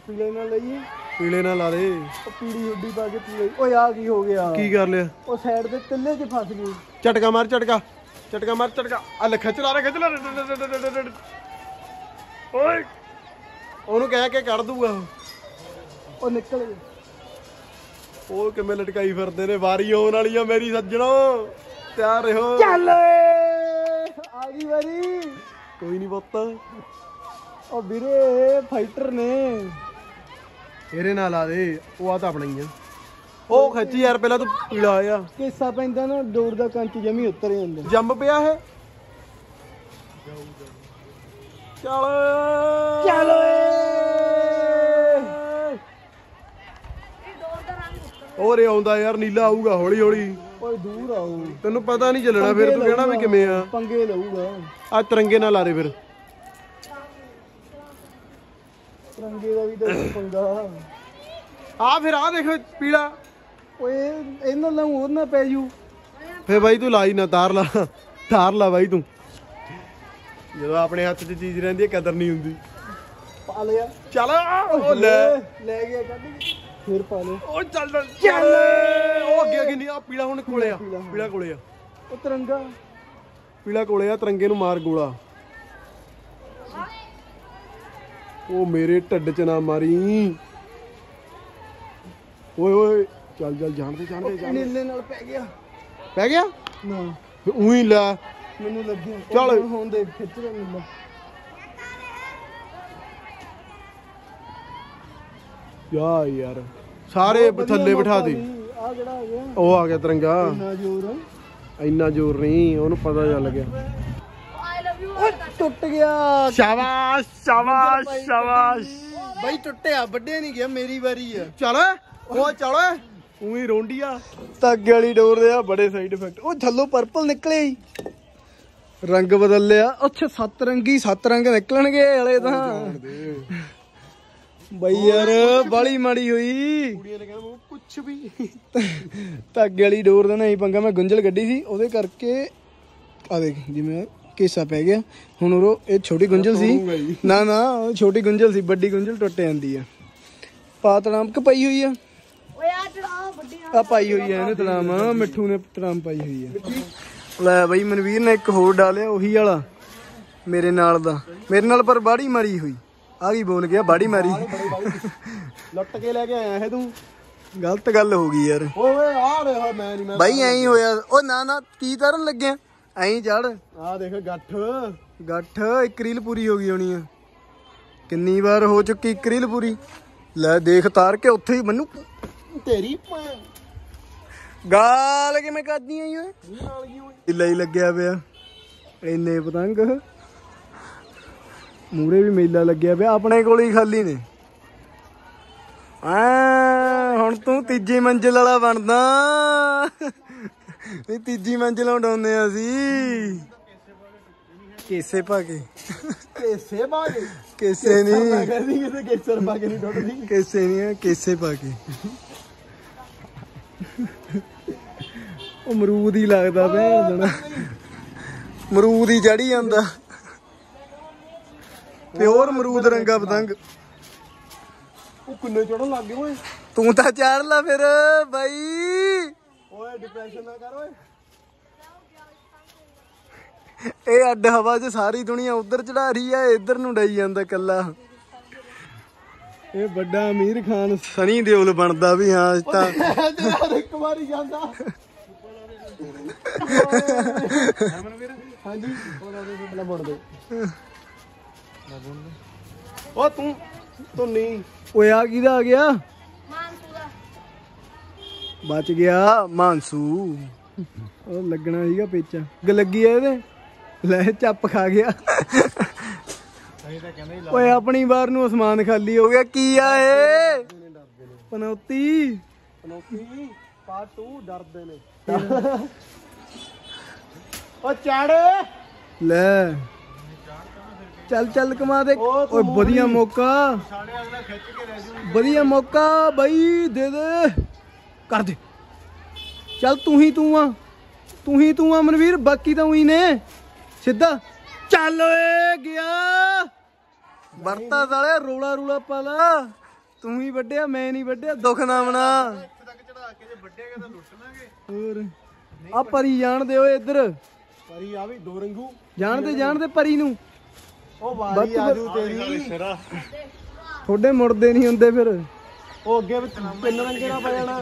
ਪੀਲੇ ਨਾਲ ਲਈਏ ਪੀਲੇ ਨਾਲ ਲਾ ਦੇ। ਉਹ ਪੀੜੀ ਹੁੱਡੀ ਪਾ ਕੇ ਪੀਲੇ। ਓਏ ਆ ਕੀ ਹੋ ਗਿਆ? ਕੀ ਕਰ ਲਿਆ? ਉਹ ਸਾਈਡ ਦੇ ਤਿੱਲੇ 'ਚ ਫਸ ਗਈ। ਝਟਕਾ ਮਾਰ ਝਟਕਾ। ਝਟਕਾ ਮਾਰ ਝਟਕਾ। ਆ ਲੈ ਖਿੱਚ ਲਾ ਰੇ ਖਿੱਚ ਲਾ। ਓਏ। ਉਹਨੂੰ ਕਹਿ ਕੇ ਕੱਢ ਦੂਗਾ ਉਹ। ਨਿਕਲ ਗਿਆ ਉਹ ਕਿਵੇਂ ਲਟਕਾਈ ਫਿਰਦੇ ਨੇ? ਵਾਰੀ ਆਉਣ ਵਾਲੀ ਆ ਮੇਰੀ ਸੱਜਣੋ। ਤਿਆਰ ਰਹੋ। ਚੱਲ ਓਏ। ਆ ਗਈ ਵਾਰੀ। ਕੋਈ ਨਹੀਂ ਪੁੱਤ। ਉਹ ਵੀਰੇ ਫਾਈਟਰ ਨੇ। ਇਹਦੇ ਨਾਲ ਆ ਦੇ ਉਹ ਆ ਤਾਂ ਆਪਣਾ ਹੀ ਆ। ਉਹ ਖਿੱਚ ਯਾਰ ਪਹਿਲਾਂ ਤੂੰ ਪੀਲਾ ਆ। ਕੇਸਾ ਪੈਂਦਾ ਨਾ ਡੋਰ ਦਾ ਕੰਚ ਜਮੀ ਉੱਤਰ ਜਾਂਦਾ। ਜੰਮ ਪਿਆ ਹੈ ਚੱਲ। ਚੱਲ। ਓਏ ਇਹ ਡੋਰ ਦਾ ਰੰਗ ਉੱਤਰ ਹੋਰ ਇਹ ਆਉਂਦਾ ਯਾਰ ਨੀਲਾ ਆਊਗਾ ਹੌਲੀ ਹੌਲੀ। ਓਏ ਦੂਰ ਆਓ ਤੈਨੂੰ ਪਤਾ ਨਹੀਂ ਚੱਲਣਾ ਫਿਰ ਤੂੰ ਕਹਿਣਾ ਵੀ ਕਿਵੇਂ ਆ। ਪੰਗੇ ਲਊਗਾ। ਆ ਤਿਰੰਗੇ ਨਾਲ ਲਾ ਦੇ ਫਿਰ ਰੰਗੇ ਦਾ ਵੀ ਤਾਂ ਪੰਗਾ। ਆ ਫਿਰ ਆ ਦੇਖ ਪੀਲਾ। ਓਏ ਇਹਨਾਂ ਨਾਲ ਹੋਰ ਨਾ ਪੈ ਜੂ। ਫੇ ਬਾਈ ਤੂੰ ਲਾਈ ਨਾ ਤਾਰ ਲਾ। ਤਾਰ ਲਾ ਬਾਈ ਤੂੰ। ਜਦੋਂ ਆਪਣੇ ਹੱਥ 'ਚ ਚੀਜ਼ ਰਹਿੰਦੀ ਹੈ ਕਦਰ ਨਹੀਂ ਹੁੰਦੀ। ਪਾ ਲਿਆ। ਚੱਲ ਉਹ ਲੈ ਲੈ। ਗਿਆ ਕੱਢ ਕੇ। ਫਿਰ ਪਾ ਲਿਆ। ਉਹ ਚੱਲ ਚੱਲ। ਉਹ ਅੱਗੇ ਅੱਗੇ ਨਹੀਂ ਆ ਪੀਲਾ ਹੁਣ ਕੋਲੇ ਆ। ਪੀਲਾ ਕੋਲੇ ਆ। ਉਹ ਤਿਰੰਗਾ। ਪੀਲਾ ਕੋਲੇ ਆ ਤਿਰੰਗੇ ਨੂੰ ਮਾਰ ਗੋਲਾ। ਉਹ ਮੇਰੇ ਢੱਡ 'ਚ ਨਾ ਮਾਰੀ। ਓਏ ਓਏ ਚੱਲ ਚੱਲ ਜਾਣ ਦੇ ਜਾਣ ਦੇ ਜਾਣ ਦੇ। ਨੀਲੇ ਨਾਲ ਪੈ ਗਿਆ। ਪੈ ਗਿਆ? ਨਾ। ਉਹੀ ਲੈ। ਮੈਨੂੰ ਲੱਗਿਆ ਚੱਲ। ਹੋਣ ਦੇ ਖਿੱਚ ਰਿਹਾ ਨੀਲਾ ਯਾ ਯਾਰ ਸਾਰੇ ਥੱਲੇ ਬਿਠਾ ਦੇ। ਆ ਕਿਹੜਾ ਆ ਗਿਆ ਉਹ ਆ ਗਿਆ ਤਿਰੰਗਾ। ਨਾ ਜੋਰ। ਇੰਨਾ ਜ਼ੋਰ ਨਹੀਂ ਉਹਨੂੰ ਪਤਾ ਚੱਲ ਗਿਆ। ਟੁੱਟ ਗਿਆ। ਸ਼ਾਬਾਸ਼ ਸ਼ਾਬਾਸ਼ ਸ਼ਾਬਾਸ਼। ਬਾਈ ਟੁੱਟਿਆ ਵੱਡੇ ਨਹੀਂ ਗਿਆ ਮੇਰੀ ਵਾਰੀ ਆ। ਚੱਲ ਉਹ ਚੱਲ ਉਹੀ ਰੋਂਡੀਆ। ਧਾਗੇ ਵਾਲੀ ਡੋਰ ਦੇ ਆ ਬੜੇ ਸਾਈਡ ਇਫੈਕਟ ਉਹ ਥੱਲੋਂ ਪਰਪਲ ਨਿਕਲੇ ਹੀ। ਰੰਗ ਬਦਲ ਲਿਆ ਅੱਛਾ ਸੱਤ ਰੰਗੀ ਸੱਤ ਰੰਗ ਨਿਕਲਣਗੇ ਹਲੇ ਤਾਂ। ਬਈ ਯਾਰ ਬਾਲੀ ਮਾੜੀ ਹੋਈ। ਕੁੜੀਆਂ ਨੇ ਕਹਿੰਦਾ ਕੁਛ ਵੀ। ਧਾਗੇ ਵਾਲੀ ਡੋਰ ਦਾ ਨਹੀਂ ਪੰਗਾ ਮੈਂ ਗੁੰਝਲ ਗੱਡੀ ਸੀ ਉਹਦੇ ਕਰਕੇ। ਆ ਦੇਖ ਜਿਵੇਂ ਕੇਸਾ ਪੈ ਗਿਆ। ਹੁਣ ਉਹ ਇਹ ਛੋਟੀ ਗੁੰਝਲ ਸੀ। ਨਾ ਨਾ ਉਹ ਛੋਟੀ ਗੁੰਝਲ ਸੀ ਵੱਡੀ ਗੁੰਝਲ ਟੁੱਟ ਜਾਂਦੀ ਆ। ਪਾਤੜਾਮ ਕ ਪਈ ਹੋਈ ਆ? ਓਏ ਆ ਚੜਾ ਵੱਡੀ ਆ। ਪਾਈ ਹੋਈ ਆ ਇਹਨੇ ਤਲਾਮ। ਮਿੱਠੂ ਨੇ ਤਲਾਮ ਪਾਈ ਹੋਈ ਆ। ਲੈ ਬਈ ਮਨਵੀਰ ਨੇ ਇੱਕ ਹੋਰ ਡਾਲਿਆ ਉਹੀ ਵਾਲਾ। ਮੇਰੇ ਨਾਲ ਦਾ। ਮੇਰੇ ਨਾਲ ਪਰ ਬਾੜੀ ਮਾਰੀ ਹੋਈ। ਆ ਵੀ ਬੋਲ ਗਿਆ ਬਾੜੀ ਮਾਰੀ। ਲੁੱਟ ਕੇ ਲੈ ਕੇ ਆਇਆ ਹੈ ਤੂੰ। ਗਲਤ ਗੱਲ ਹੋ ਗਈ ਯਾਰ। ਓਏ ਆ ਦੇਖ ਮੈਂ ਨਹੀਂ ਮੈਂ ਬਾਈ ਐਂ ਹੀ ਹੋਇਆ। ਉਹ ਨਾ ਨਾ ਕੀ ਤਰਨ ਲੱਗਿਆ? ਐਂ ਚੜ ਆ ਦੇਖ ਗੱਠ। ਗੱਠ ਇੱਕ ਰੀਲ ਪੂਰੀ ਹੋ ਗਈ ਹੋਣੀ ਆ। ਕਿੰਨੀ ਵਾਰ ਹੋ ਚੁੱਕੀ ਇੱਕ ਰੀਲ ਪੂਰੀ। ਲੈ ਦੇਖ ਤਾਰ ਕੇ ਉੱਥੇ ਹੀ ਮੈਨੂੰ ਤੇਰੀ ਗਾਲ ਕਿਵੇਂ ਕਰਦੀ ਆਈ ਓਏ? ਨਾਲ ਕੀ ਓਏ ਢਿੱਲਾ ਹੀ ਲੱਗਿਆ ਪਿਆ। ਇੰਨੇ ਪਤੰਗ। ਮੂਰੇ ਵੀ ਮੇਲਾ ਲੱਗਿਆ ਪਿਆ ਆਪਣੇ ਕੋਲ ਹੀ ਖਾਲੀ ਨੇ। ਆ ਹੁਣ ਤੂੰ ਤੀਜੀ ਮੰਜ਼ਿਲ ਵਾਲਾ ਬਣਦਾ। ਇਹ ਤੀਜੀ ਮੰਜ਼ਿਲ ਉਡਾਉਂਦੇ ਆ ਅਸੀਂ। ਕੇਸੇ ਕੇ। ਕੇਸੇ ਬਾਗੇ ਕੇਸੇ ਨਹੀਂ। ਕਹਿੰਦੀ ਕਿਤੇ ਕੇਸਰ ਪਾ ਕੇ ਨਹੀਂ ਟੁੱਟਦੀ। ਕੇਸੇ ਨਹੀਂ ਕੇਸੇ ਕੇ। ਉਹ ਅਮਰੂਦ ਹੀ ਲੱਗਦਾ ਭੈਣ ਜਣਾ ਅਮਰੂਦ ਹੀ ਚੜੀ ਜਾਂਦਾ। ਪਿਓਰ ਅਮਰੂਦ ਰੰਗਾ ਪਤੰਗ। ਉਹ ਕਿੰਨੇ ਚੜਨ ਲੱਗ ਗਏ ਓਏ। ਤੂੰ ਤਾਂ ਚਾੜ ਲਾ ਫਿਰ ਬਾਈ। ਓਏ ਡਿਪਰੈਸ਼ਨ ਨਾ ਕਰ ਓਏ। ਇਹ ਅੱਡ ਹਵਾ 'ਚ ਸਾਰੀ ਦੁਨੀਆ ਉਧਰ ਚੜਾ ਰਹੀ ਆ ਇੱਧਰ ਨੂੰ ਡਈ ਜਾਂਦਾ ਕੱਲਾ ਇਹ ਵੱਡਾ ਅਮੀਰ ਖਾਨ। ਸਨੀ ਦਿਓਲ ਬਣਦਾ ਵੀ ਹਾਂ ਅੱਜ ਤਾਂ ਯਾਰ ਇੱਕ ਵਾਰੀ ਜਾਂਦਾ। ਹਾਂਜੀ। ਉਹਨਾਂ ਦੇ ਪਹਿਲਾਂ ਮੁੜ ਦੇ ਉਹ ਤੂੰ ਤੂੰ ਨਹੀਂ ਓਏ ਆ ਕਿਹਦਾ ਆ ਗਿਆ? ਬਚ ਗਿਆ ਮਾਨਸੂ ਉਹ ਲੱਗਣਾ ਸੀਗਾ ਪੇਚਾ। ਅੱਗ ਲੱਗੀ ਐ ਇਹਦੇ। ਲੈ ਚੱਪ ਖਾ ਗਿਆ। ਓਏ ਆਪਣੀ ਵਾਰ ਨੂੰ ਅਸਮਾਨ ਖਾਲੀ ਹੋ ਗਿਆ। ਕੀ ਆ ਇਹ? ਪਨੌਤੀ। ਪਨੋਕੀ ਪਾਰਟ 2 ਡਰਦੇ ਨੇ। ਉਹ ਚੜ। ਲੈ। ਚੱਲ ਚੱਲ ਕਮਾ ਦੇ। ਓਏ ਵਧੀਆ। ਮੌਕਾ। ਵਧੀਆ ਮੌਕਾ ਬਈ ਦੇ ਦੇ। ਕਰ ਦੇ। ਚੱਲ ਤੂੰ ਹੀ ਤੂੰ ਆ। ਤੂੰ ਹੀ ਤੂੰ ਆ ਮਨਵੀਰ ਬਾਕੀ ਤਾਂ ਉਹੀ ਨੇ। ਸਿੱਧਾ। ਚੱਲ ਓਏ ਗਿਆ। ਵਰਤਾ ਸਾਲੇ ਰੋਲਾ ਰੂਲਾ ਪਾ ਲਾ। ਤੂੰ ਹੀ ਵੱਡਿਆ ਮੈਂ ਨਹੀਂ ਵੱਡਿਆ ਦੁੱਖ ਨਾ ਮਨਾ। ਇੱਥੇ ਤੱਕ ਚੜਾ ਕੇ ਜੇ ਵੱਡੇਗਾ ਤਾਂ ਲੁੱਟ ਲਾਂਗੇ ਹੋਰ। ਆ ਪਰੀ ਜਾਣਦੇ ਓਏ ਇੱਧਰ। ਪਰੀ ਆ ਵੀ ਦੋ ਰੰਗੂ। ਜਾਣਦੇ ਜਾਣਦੇ ਪਰੀ ਨੂੰ। ਉਹ ਵਾਰੀ ਆਜੂ ਤੇਰੀ। ਥੋੜੇ ਮੁੜਦੇ ਨਹੀਂ ਹੁੰਦੇ ਫਿਰ। ਉਹ ਅੱਗੇ ਵਿੱਚ ਤਿੰਨ ਰੰਗੇ ਨਾਲ ਪੈ ਜਾਣਾ।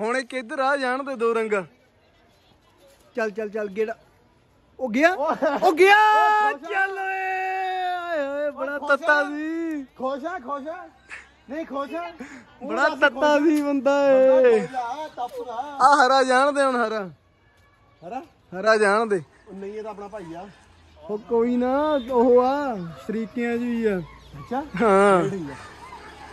ਹੁਣ ਇੱਕ ਇੱਧਰ ਆ ਜਾਣ ਤੇ ਦੋ ਰੰਗਾ। ਚੱਲ ਚੱਲ ਚੱਲ ਗੇੜਾ। ਉਹ ਗਿਆ? ਉਹ ਗਿਆ! ਚੱਲ ਓਏ! ਬੜਾ ਤੱਤਾ ਸੀ। ਖੁਸ਼ ਆ ਖੁਸ਼ ਆ। ਨਹੀਂ ਖੁਸ਼ ਆ। ਬੜਾ ਤੱਤਾ ਸੀ ਬੰਦਾ ਏ। ਦਾ। ਆ ਹਰਾ ਜਾਣਦੇ ਹੁਣ ਹਰਾ। ਹਰਾ? ਹਰਾ ਜਾਣਦੇ ਉਹ ਨਹੀਂ ਇਹ ਤਾਂ ਆਪਣਾ ਭਾਈ ਆ। ਉਹ ਕੋਈ ਨਾ ਉਹ ਆ ਸ਼ਰੀਕਿਆਂ ਜੀ ਵੀ ਆ। ਅੱਛਾ। ਹਾਂ। ਠੀਕ ਆ?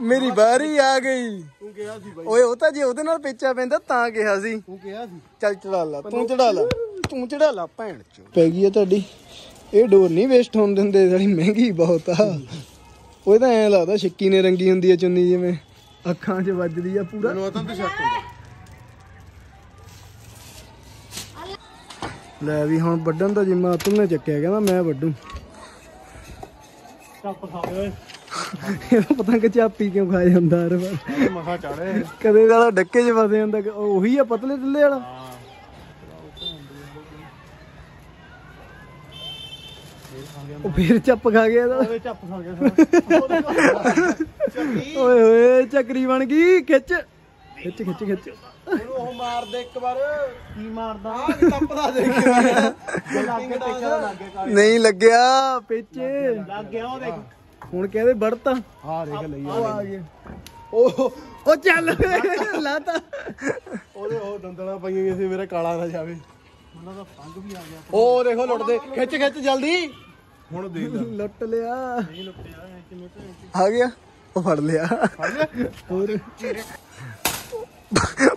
ਮੇਰੀ ਬਾਰੀ ਆ ਗਈ। ਤੂੰ ਕਿਹਾ ਸੀ ਬਾਈ। ਓਏ ਉਹ ਤਾਂ ਜੇ ਉਹਦੇ ਨਾਲ ਪੇਚਾ ਪੈਂਦਾ ਤਾਂ ਕਿਹਾ ਸੀ। ਤੂੰ ਕਿਹਾ ਸੀ। ਚੱਲ ਚੜਾ ਲਾ ਤੂੰ ਚੜਾ ਲਾ ਤੂੰ ਚੜਾ ਲਾ ਭੈਣ ਚੋ ਪੈ ਗਈ ਆ ਤੁਹਾਡੀ। ਇਹ ਡੋਰ ਨਹੀਂ ਵੇਸਟ ਹੋਣ ਦਿੰਦੇ ਸਾਡੀ ਮਹਿੰਗੀ ਬਹੁਤ ਆ। ਉਹ ਤਾਂ ਐਂ ਲੱਗਦਾ ਛਿੱਕੀ ਨੇ ਰੰਗੀ ਹੁੰਦੀ ਆ ਚੁੰਨੀ ਜਿਵੇਂ। ਅੱਖਾਂ 'ਚ ਵੱਜਦੀ ਆ ਪੂਰਾ। ਮੈਨੂੰ ਤਾਂ ਤੇ ਸ਼ੱਕ ਹੁੰਦਾ ਲੈ ਵੀ ਹੁਣ ਵੱਢਣ ਦਾ ਜਿੰਮਾ ਅਤੁਲ ਨੇ ਚੱਕਿਆ ਕਹਿੰਦਾ ਮੈਂ ਵੱਢੂ। ਟੱਪ ਖਾ ਓਏ। ਇਹਦਾ ਪਤੰਗ ਚਾਪੀ ਕਿਉਂ ਖਾ ਜਾਂਦਾ ਹਰ ਵਾਰ। ਮਖਾ ਚੜੇ ਕਦੇ ਸਾਲਾ ਡੱਕੇ 'ਚ ਫਸ ਜਾਂਦਾ ਕਿ ਉਹ ਉਹੀ ਆ ਪਤਲੇ ਟਿੱਲੇ ਵਾਲਾ। ਉਹ ਫੇਰ ਚੱਪ ਖਾ ਗਿਆ ਇਹਦਾ। ਉਹਦੇ ਚੱਪ ਖਾ ਗਿਆ ਓਏ ਹੋਏ ਚੱਕਰੀ ਬਣ ਗਈ ਖਿੱਚ। ਖਿੱਚ ਖਿੱਚ ਖਿੱਚ। ਉਹਨੂੰ ਉਹ ਮਾਰ ਦੇ ਇੱਕ ਵਾਰ। ਕੀ ਮਾਰਦਾ? ਆ ਟੱਪਦਾ ਦੇਖ। ਕੇ ਨਹੀਂ ਲੱਗਿਆ ਪਿੱਛੇ। ਲੱਗ ਗਿਆ ਉਹ ਦੇਖ। ਹੁਣ ਕਹਿੰਦੇ ਵੜਤਾ। ਹਾਂ ਦੇਖ ਲਈ ਆ ਗਿਆ ਉਹ ਉਹ ਚੱਲ ਲਾਤਾ। ਉਹਦੇ ਉਹ ਦੰਦਲਾਂ ਪਈਆਂ ਹੋਈਆਂ ਸੀ ਮੇਰਾ ਕਾਲਾ ਨਾ ਜਾਵੇ। ਉਹਨਾਂ ਦਾ ਫੰਗ ਵੀ ਆ ਗਿਆ। ਉਹ ਦੇਖੋ ਲੁੱਟਦੇ। ਖਿੱਚ ਖਿੱਚ ਜਲਦੀ। ਹੁਣ ਦੇਖ ਲੁੱਟ ਲਿਆ। ਨਹੀਂ ਲੁੱਟਿਆ ਕਿਵੇਂ ਆ ਗਿਆ। ਉਹ ਫੜ ਲਿਆ। ਫੜ ਲਿਆ? ਹੋਰ।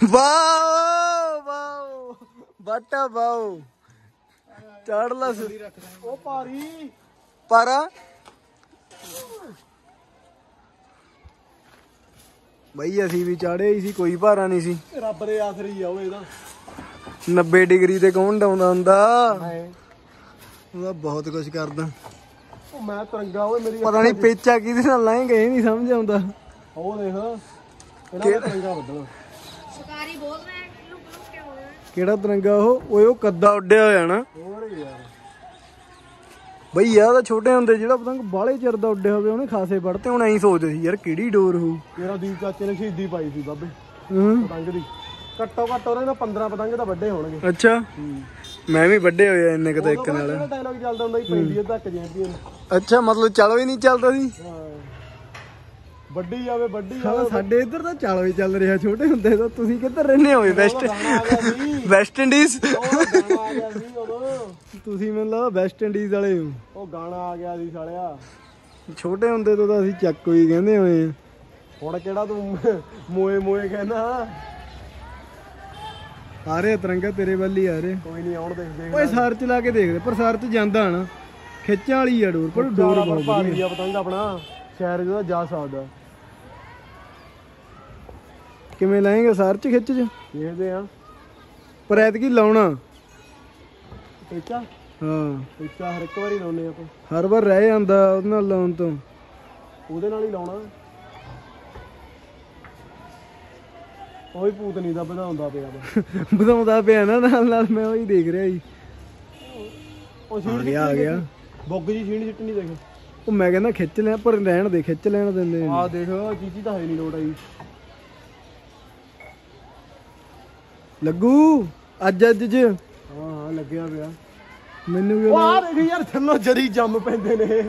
Wow wow. ਬਾਟਾ ਵਾਓ। ਚੜ ਲਾ ਉਹ ਭਾਰੀ। ਪਾਰਾ ਬਈ ਅਸੀਂ ਵੀ ਚਾੜੇ ਹੀ ਸੀ ਕੋਈ ਭਾਰਾ ਨਹੀਂ ਸੀ। ਰੱਬ ਦੇ ਆਸਰੀ ਆ ਉਹ ਇਹਦਾ। 90 ਡਿਗਰੀ ਤੇ ਕੌਣ ਡਾਉਂਦਾ ਹੁੰਦਾ? ਉਹਦਾ ਬਹੁਤ ਕੁਝ ਕਰਦਾ। ਉਹ ਮੈਂ ਤਿਰੰਗਾ ਓਏ ਮੇਰੀ ਪਤਾ ਨਹੀਂ ਪੇਚਾ ਕਿਹਦੇ ਨਾਲ ਲਾਏਂਗੇ ਇਹ ਨਹੀਂ ਸਮਝ ਆਉਂਦਾ। ਉਹ ਦੇਖ ਇਹਦਾ ਮੈਂ ਤਿਰੰਗਾ ਵੱਢਣਾ। ਸ਼ਿਕਾਰੀ ਬੋਲ ਰਹੇ ਲੁਕ ਲੁਕ ਕੇ ਹੋਏ ਕਿਹੜਾ ਤਿਰੰਗਾ ਉਹ? ਓਏ ਉਹ ਕੱਦਾ ਉੱਡਿਆ ਹੋਇਆ ਨਾ। ਹੋਰ ਯਾਰ। ਬਈ ਯਾਰ ਤਾਂ ਛੋਟੇ ਹੁੰਦੇ ਜਿਹੜਾ ਪਤੰਗ ਬਾਹਲੇ ਚਿਰ ਦਾ ਉੱਡਿਆ ਹੋਵੇ ਉਹਨੇ ਖਾਸੇ ਵੜਤੇ ਹੁਣ ਐਂ ਸੋਚਦੇ ਸੀ ਯਾਰ ਕਿਹੜੀ ਡੋਰ ਹੋਊ? ਤੇਰਾ ਦੀਪ ਚਾਚੇ ਨੇ ਸ਼ਹੀਦੀ ਪਾਈ ਸੀ ਬਾਬੇ ਹੂੰ। ਪਤੰਗ ਦੀ। ਘੱਟੋ ਘੱਟ ਉਹਦੇ ਨਾਲ 15 ਪਤੰਗ ਤਾਂ ਵੱਡੇ ਹੋਣਗੇ। ਅੱਛਾ। ਮੈਂ ਵੀ ਵੱਡੇ ਹੋਏ ਇੰਨੇ ਕਿਤੇ ਇੱਕ ਨਾਲ। ਡਾਇਲੌਗ ਚੱਲਦਾ ਹੁੰਦਾ ਸੀ ਪੈਂਦੀ ਅੱਛਾ ਮਤਲਬ ਚਲੋ ਹੀ ਨਹੀਂ ਚੱਲਦਾ ਸੀ? ਵੱਡੀ ਜਾਵੇ ਵੱਡੀ ਜਾਵੇ। ਸਾਡੇ ਇੱਧਰ ਤਾਂ ਚਲੋ ਹੀ ਚੱਲ ਰਿਹਾ ਛੋਟੇ ਹੁੰਦੇ ਤਾਂ ਤੁਸੀਂ ਕਿੱਧਰ ਰਹਿੰਦੇ ਹੋਏ ਵੈਸਟ ਵੈਸਟ ਇੰਡੀਜ਼ ਉਹ ਗਾਣਾ ਆ ਗਿਆ ਸੀ ਉਦੋਂ। ਤੁਸੀਂ ਮੈਨੂੰ ਲੱਗਦਾ ਵੈਸਟ ਇੰਡੀਜ਼ ਵਾਲੇ ਹੋ। ਉਹ ਗਾਣਾ ਆ ਗਿਆ ਸੀ ਸਾਲਿਆ। ਛੋਟੇ ਹੁੰਦੇ ਤੋਂ ਤਾਂ ਅਸੀਂ ਚੱਕੋ ਹੀ ਕਹਿੰਦੇ ਹੋਏ। ਆ ਹੁਣ ਕਿਹੜਾ ਤੂੰ ਮੋਏ ਮੋਏ ਕਹਿੰਦਾ? ਆ ਰਹੇ ਤਿਰੰਗਾ ਤੇਰੇ ਵੱਲ ਹੀ ਆ ਰਹੇ ਕੋਈ ਨਹੀਂ ਆਉਣ ਦੇਖ ਦੇਖ ਓਏ ਸਰਚ ਲਾ ਕੇ ਦੇਖਦੇ ਪਰ ਸਰਚ ਜਾਂਦਾ ਨਾ ਖਿੱਚਾਂ ਵਾਲੀ ਆ ਡੋਰ ਪਰ ਡੋਰ ਬਹੁਤ ਭਾਰੀ ਆ ਪਤੰਗ ਆਪਣਾ। ਸ਼ਹਿਰ ਜਿਹਦਾ ਜਾ ਸਕਦਾ। ਕਿਵੇਂ ਲਾਏਗਾ ਸਰਚ ਖਿੱਚ ਚ? ਦੇਖਦੇ ਆ ਪਰ ਐਤਕੀ ਲਾਉਣਾ। ਪੇਚਾ ਹਾਂ। ਪੇਚਾ ਹਰ ਇੱਕ ਵਾਰੀ ਲਾਉਨੇ ਆਪਾਂ। ਹਰ ਵਾਰ ਰਹਿ ਜਾਂਦਾ ਉਹਦੇ ਨਾਲ ਲਾਉਣ ਤੋਂ। ਉਹਦੇ ਨਾਲ ਹੀ ਲਾਉਣਾ। ਉਹੀ ਪੂਤਨੀ ਦਾ ਵਧਾਉਂਦਾ ਪਿਆ ਵਾ। ਵਧਾਉਂਦਾ ਪਿਆ ਨਾ ਨਾਲ ਨਾਲ ਮੈਂ ਉਹੀ ਦੇਖ ਰਿਹਾ ਸੀ ਉਹ ਆ ਸੀਣ ਗਿਆ ਆ ਗਿਆ। ਬੁੱਗ ਜੀ ਸੀਣ ਸਿੱਟਣੀ ਦੇਖ। ਉਹ ਮੈਂ ਕਹਿੰਦਾ ਖਿੱਚ ਲਿਆ ਪਰ ਰਹਿਣ ਦੇ ਖਿੱਚ ਲੈਣ ਦਿੰਦੇ ਆ ਦੇਖ ਚੀਚੀ ਤਾਂ ਹੈ ਨਹੀਂ ਲੋੜ ਆਈ। ਲੱਗੂ ਅੱਜ ਅੱਜ ਚ। ਹਾਂ ਲੱਗਿਆ ਪਿਆ। ਮੈਨੂੰ ਵੀ ਉਹ ਆ ਦੇਖ ਯਾਰ ਥੱਲੋਂ ਜਰੀ ਜੰਮ ਪੈਂਦੇ ਨੇ।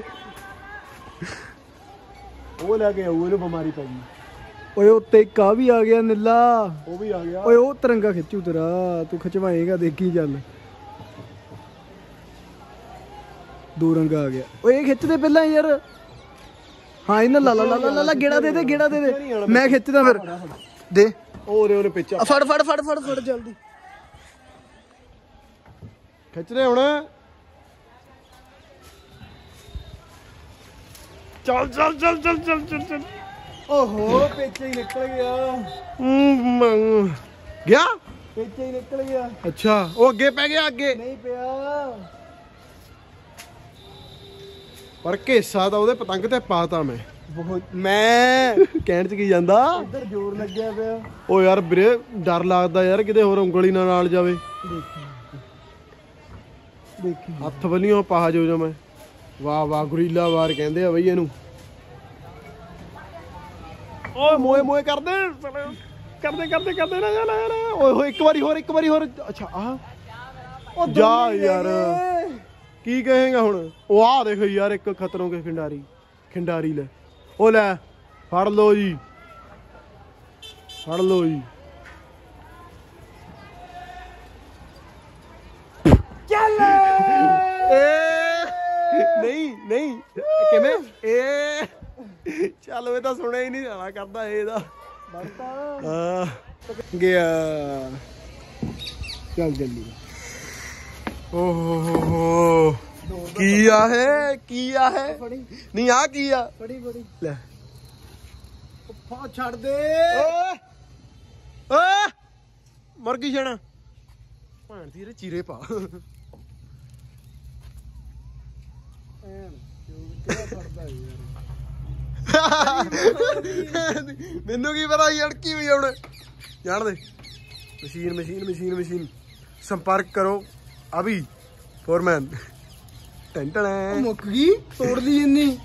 ਉਹ ਲੈ ਕੇ ਆਊ ਇਹਨੂੰ ਬਿਮਾਰੀ ਪੈ ਗਈ। ਓਏ ਉੱਤੇ ਇੱਕ ਆ ਵੀ ਆ ਗਿਆ ਨੀਲਾ। ਉਹ ਵੀ ਆ ਗਿਆ। ਓਏ ਉਹ ਤਿਰੰਗਾ ਖਿੱਚੂ ਤੇਰਾ ਤੂੰ ਖਿਚਵਾਏਗਾ ਦੇਖੀ ਚੱਲ। ਦੋ ਰੰਗ ਆ ਗਿਆ। ਓਏ ਇਹ ਖਿੱਚ ਦੇ ਪਹਿਲਾਂ ਯਾਰ। ਹਾਂ ਇਹਨਾਂ ਲਾ ਲਾ ਲਾ ਲਾ ਗੇੜਾ ਦੇ ਦੇ ਗੇੜਾ ਦੇ ਦੇ। ਮੈਂ ਖਿੱਚਦਾ ਫਿਰ। ਦੇ। ਉਹ ਰੇ ਉਹਨੇ ਪਿੱਛਾ ਆ ਫੜ ਫੜ ਫੜ ਫੜ ਫੜ ਜਲਦੀ। ਖਿੱਚ ਰਹੇ ਹੁਣ। ਚੱਲ ਚੱਲ ਚੱਲ ਚੱਲ ਚੱਲ ਚੱਲ ਚੱਲ। ਓਹੋ ਪੇਚੇ ਹੀ ਨਿਕਲ ਗਿਆ ਗਿਆ? ਪੇਚੇ ਹੀ ਨਿਕਲ ਗਿਆ ਅੱਛਾ ਉਹ ਅੱਗੇ ਪੈ ਗਿਆ ਅੱਗੇ। ਨਹੀਂ ਪਿਆ। ਪਰ ਘੇਸਾ ਤਾਂ ਉਹਦੇ ਪਤੰਗ ਤੇ ਪਾਤਾ ਮੈਂ। ਬਹੁਤ ਮੈਂ ਕਹਿਣ ਚ ਕੀ ਜਾਂਦਾ? ਇੱਧਰ ਜ਼ੋਰ ਲੱਗਿਆ ਪਿਆ। ਉਹ ਯਾਰ ਵੀਰੇ ਡਰ ਲੱਗਦਾ ਯਾਰ ਕਿਤੇ ਹੋਰ ਉਂਗਲੀ ਨਾ ਨਾਲ ਜਾਵੇ। ਦੇਖੀ। ਹੱਥ ਬੰਨਿਓ ਪਾਹ ਜੋ ਜਾ ਮੈਂ। ਵਾਹ ਵਾਹ ਗੁਰੀਲਾ ਵਾਰ ਕਹਿੰਦੇ ਆ ਬਈ ਇਹਨੂੰ। ਓਏ ਮੋਏ ਮੋਏ ਕਰਦੇ। ਕਰਦੇ ਕਰਦੇ ਕਰਦੇ ਨਾ ਜਾ ਨਾ ਜਾ ਨਾ। ਓਏ ਹੋਏ ਇੱਕ ਵਾਰੀ ਹੋਰ ਇੱਕ ਵਾਰੀ ਹੋਰ। ਅੱਛਾ ਆ ਉਹ ਜਾ ਯਾਰ। ਕੀ ਕਹੇਗਾ ਹੁਣ? ਉਹ ਆ ਦੇਖ ਯਾਰ ਇੱਕ ਖਤਰੋਂ ਕੇ ਖਿੰਡਾਰੀ। ਖਿੰਡਾਰੀ ਲੈ। ਉਹ ਲੈ ਫੜ ਲੋ ਜੀ। ਫੜ ਲੋ ਜੀ ਏ ਨਹੀਂ ਕਿਵੇਂ? ਏ। ਚੱਲ ਇਹ ਤਾਂ ਸੁਣਿਆ ਹੀ ਨਹੀਂ ਜਾਣਾ ਕਰਦਾ ਇਹਦਾ ਹਾਂ। ਗਿਆ ਚੱਲ ਜਲਦੀ। ਓ ਹੋ ਹੋ ਹੋ ਕੀ ਆ ਹੈ ਕੀ ਆ ਹੈ ਨਹੀਂ ਆ ਕੀ ਆ? ਫੜੀ ਫੜੀ। ਲੈ। ਫਾ ਛੱਡ ਦੇ। ਓਏ। ਓਏ। ਮਰ ਗਈ ਜਣਾ ਭਾਣ ਦੀ ਚੀਰੇ ਪਾ। ਐਨ ਕਿਹੜਾ ਫੜਦਾ ਯਾਰ ਮੈਨੂੰ ਕੀ ਪਤਾ ਯੜਕੀ ਵੀ ਹੁਣ। ਜਾਣ ਦੇ। Machine machine machine machine. ਸੰਪਰਕ ਕਰੋ। ਅਭੀ ਫੋਰਮੈਨ ਟੈਂਟਣ ਮੁੱਕ ਗਈ, ਤੋੜ ਲਈ ਇੰਨੀ।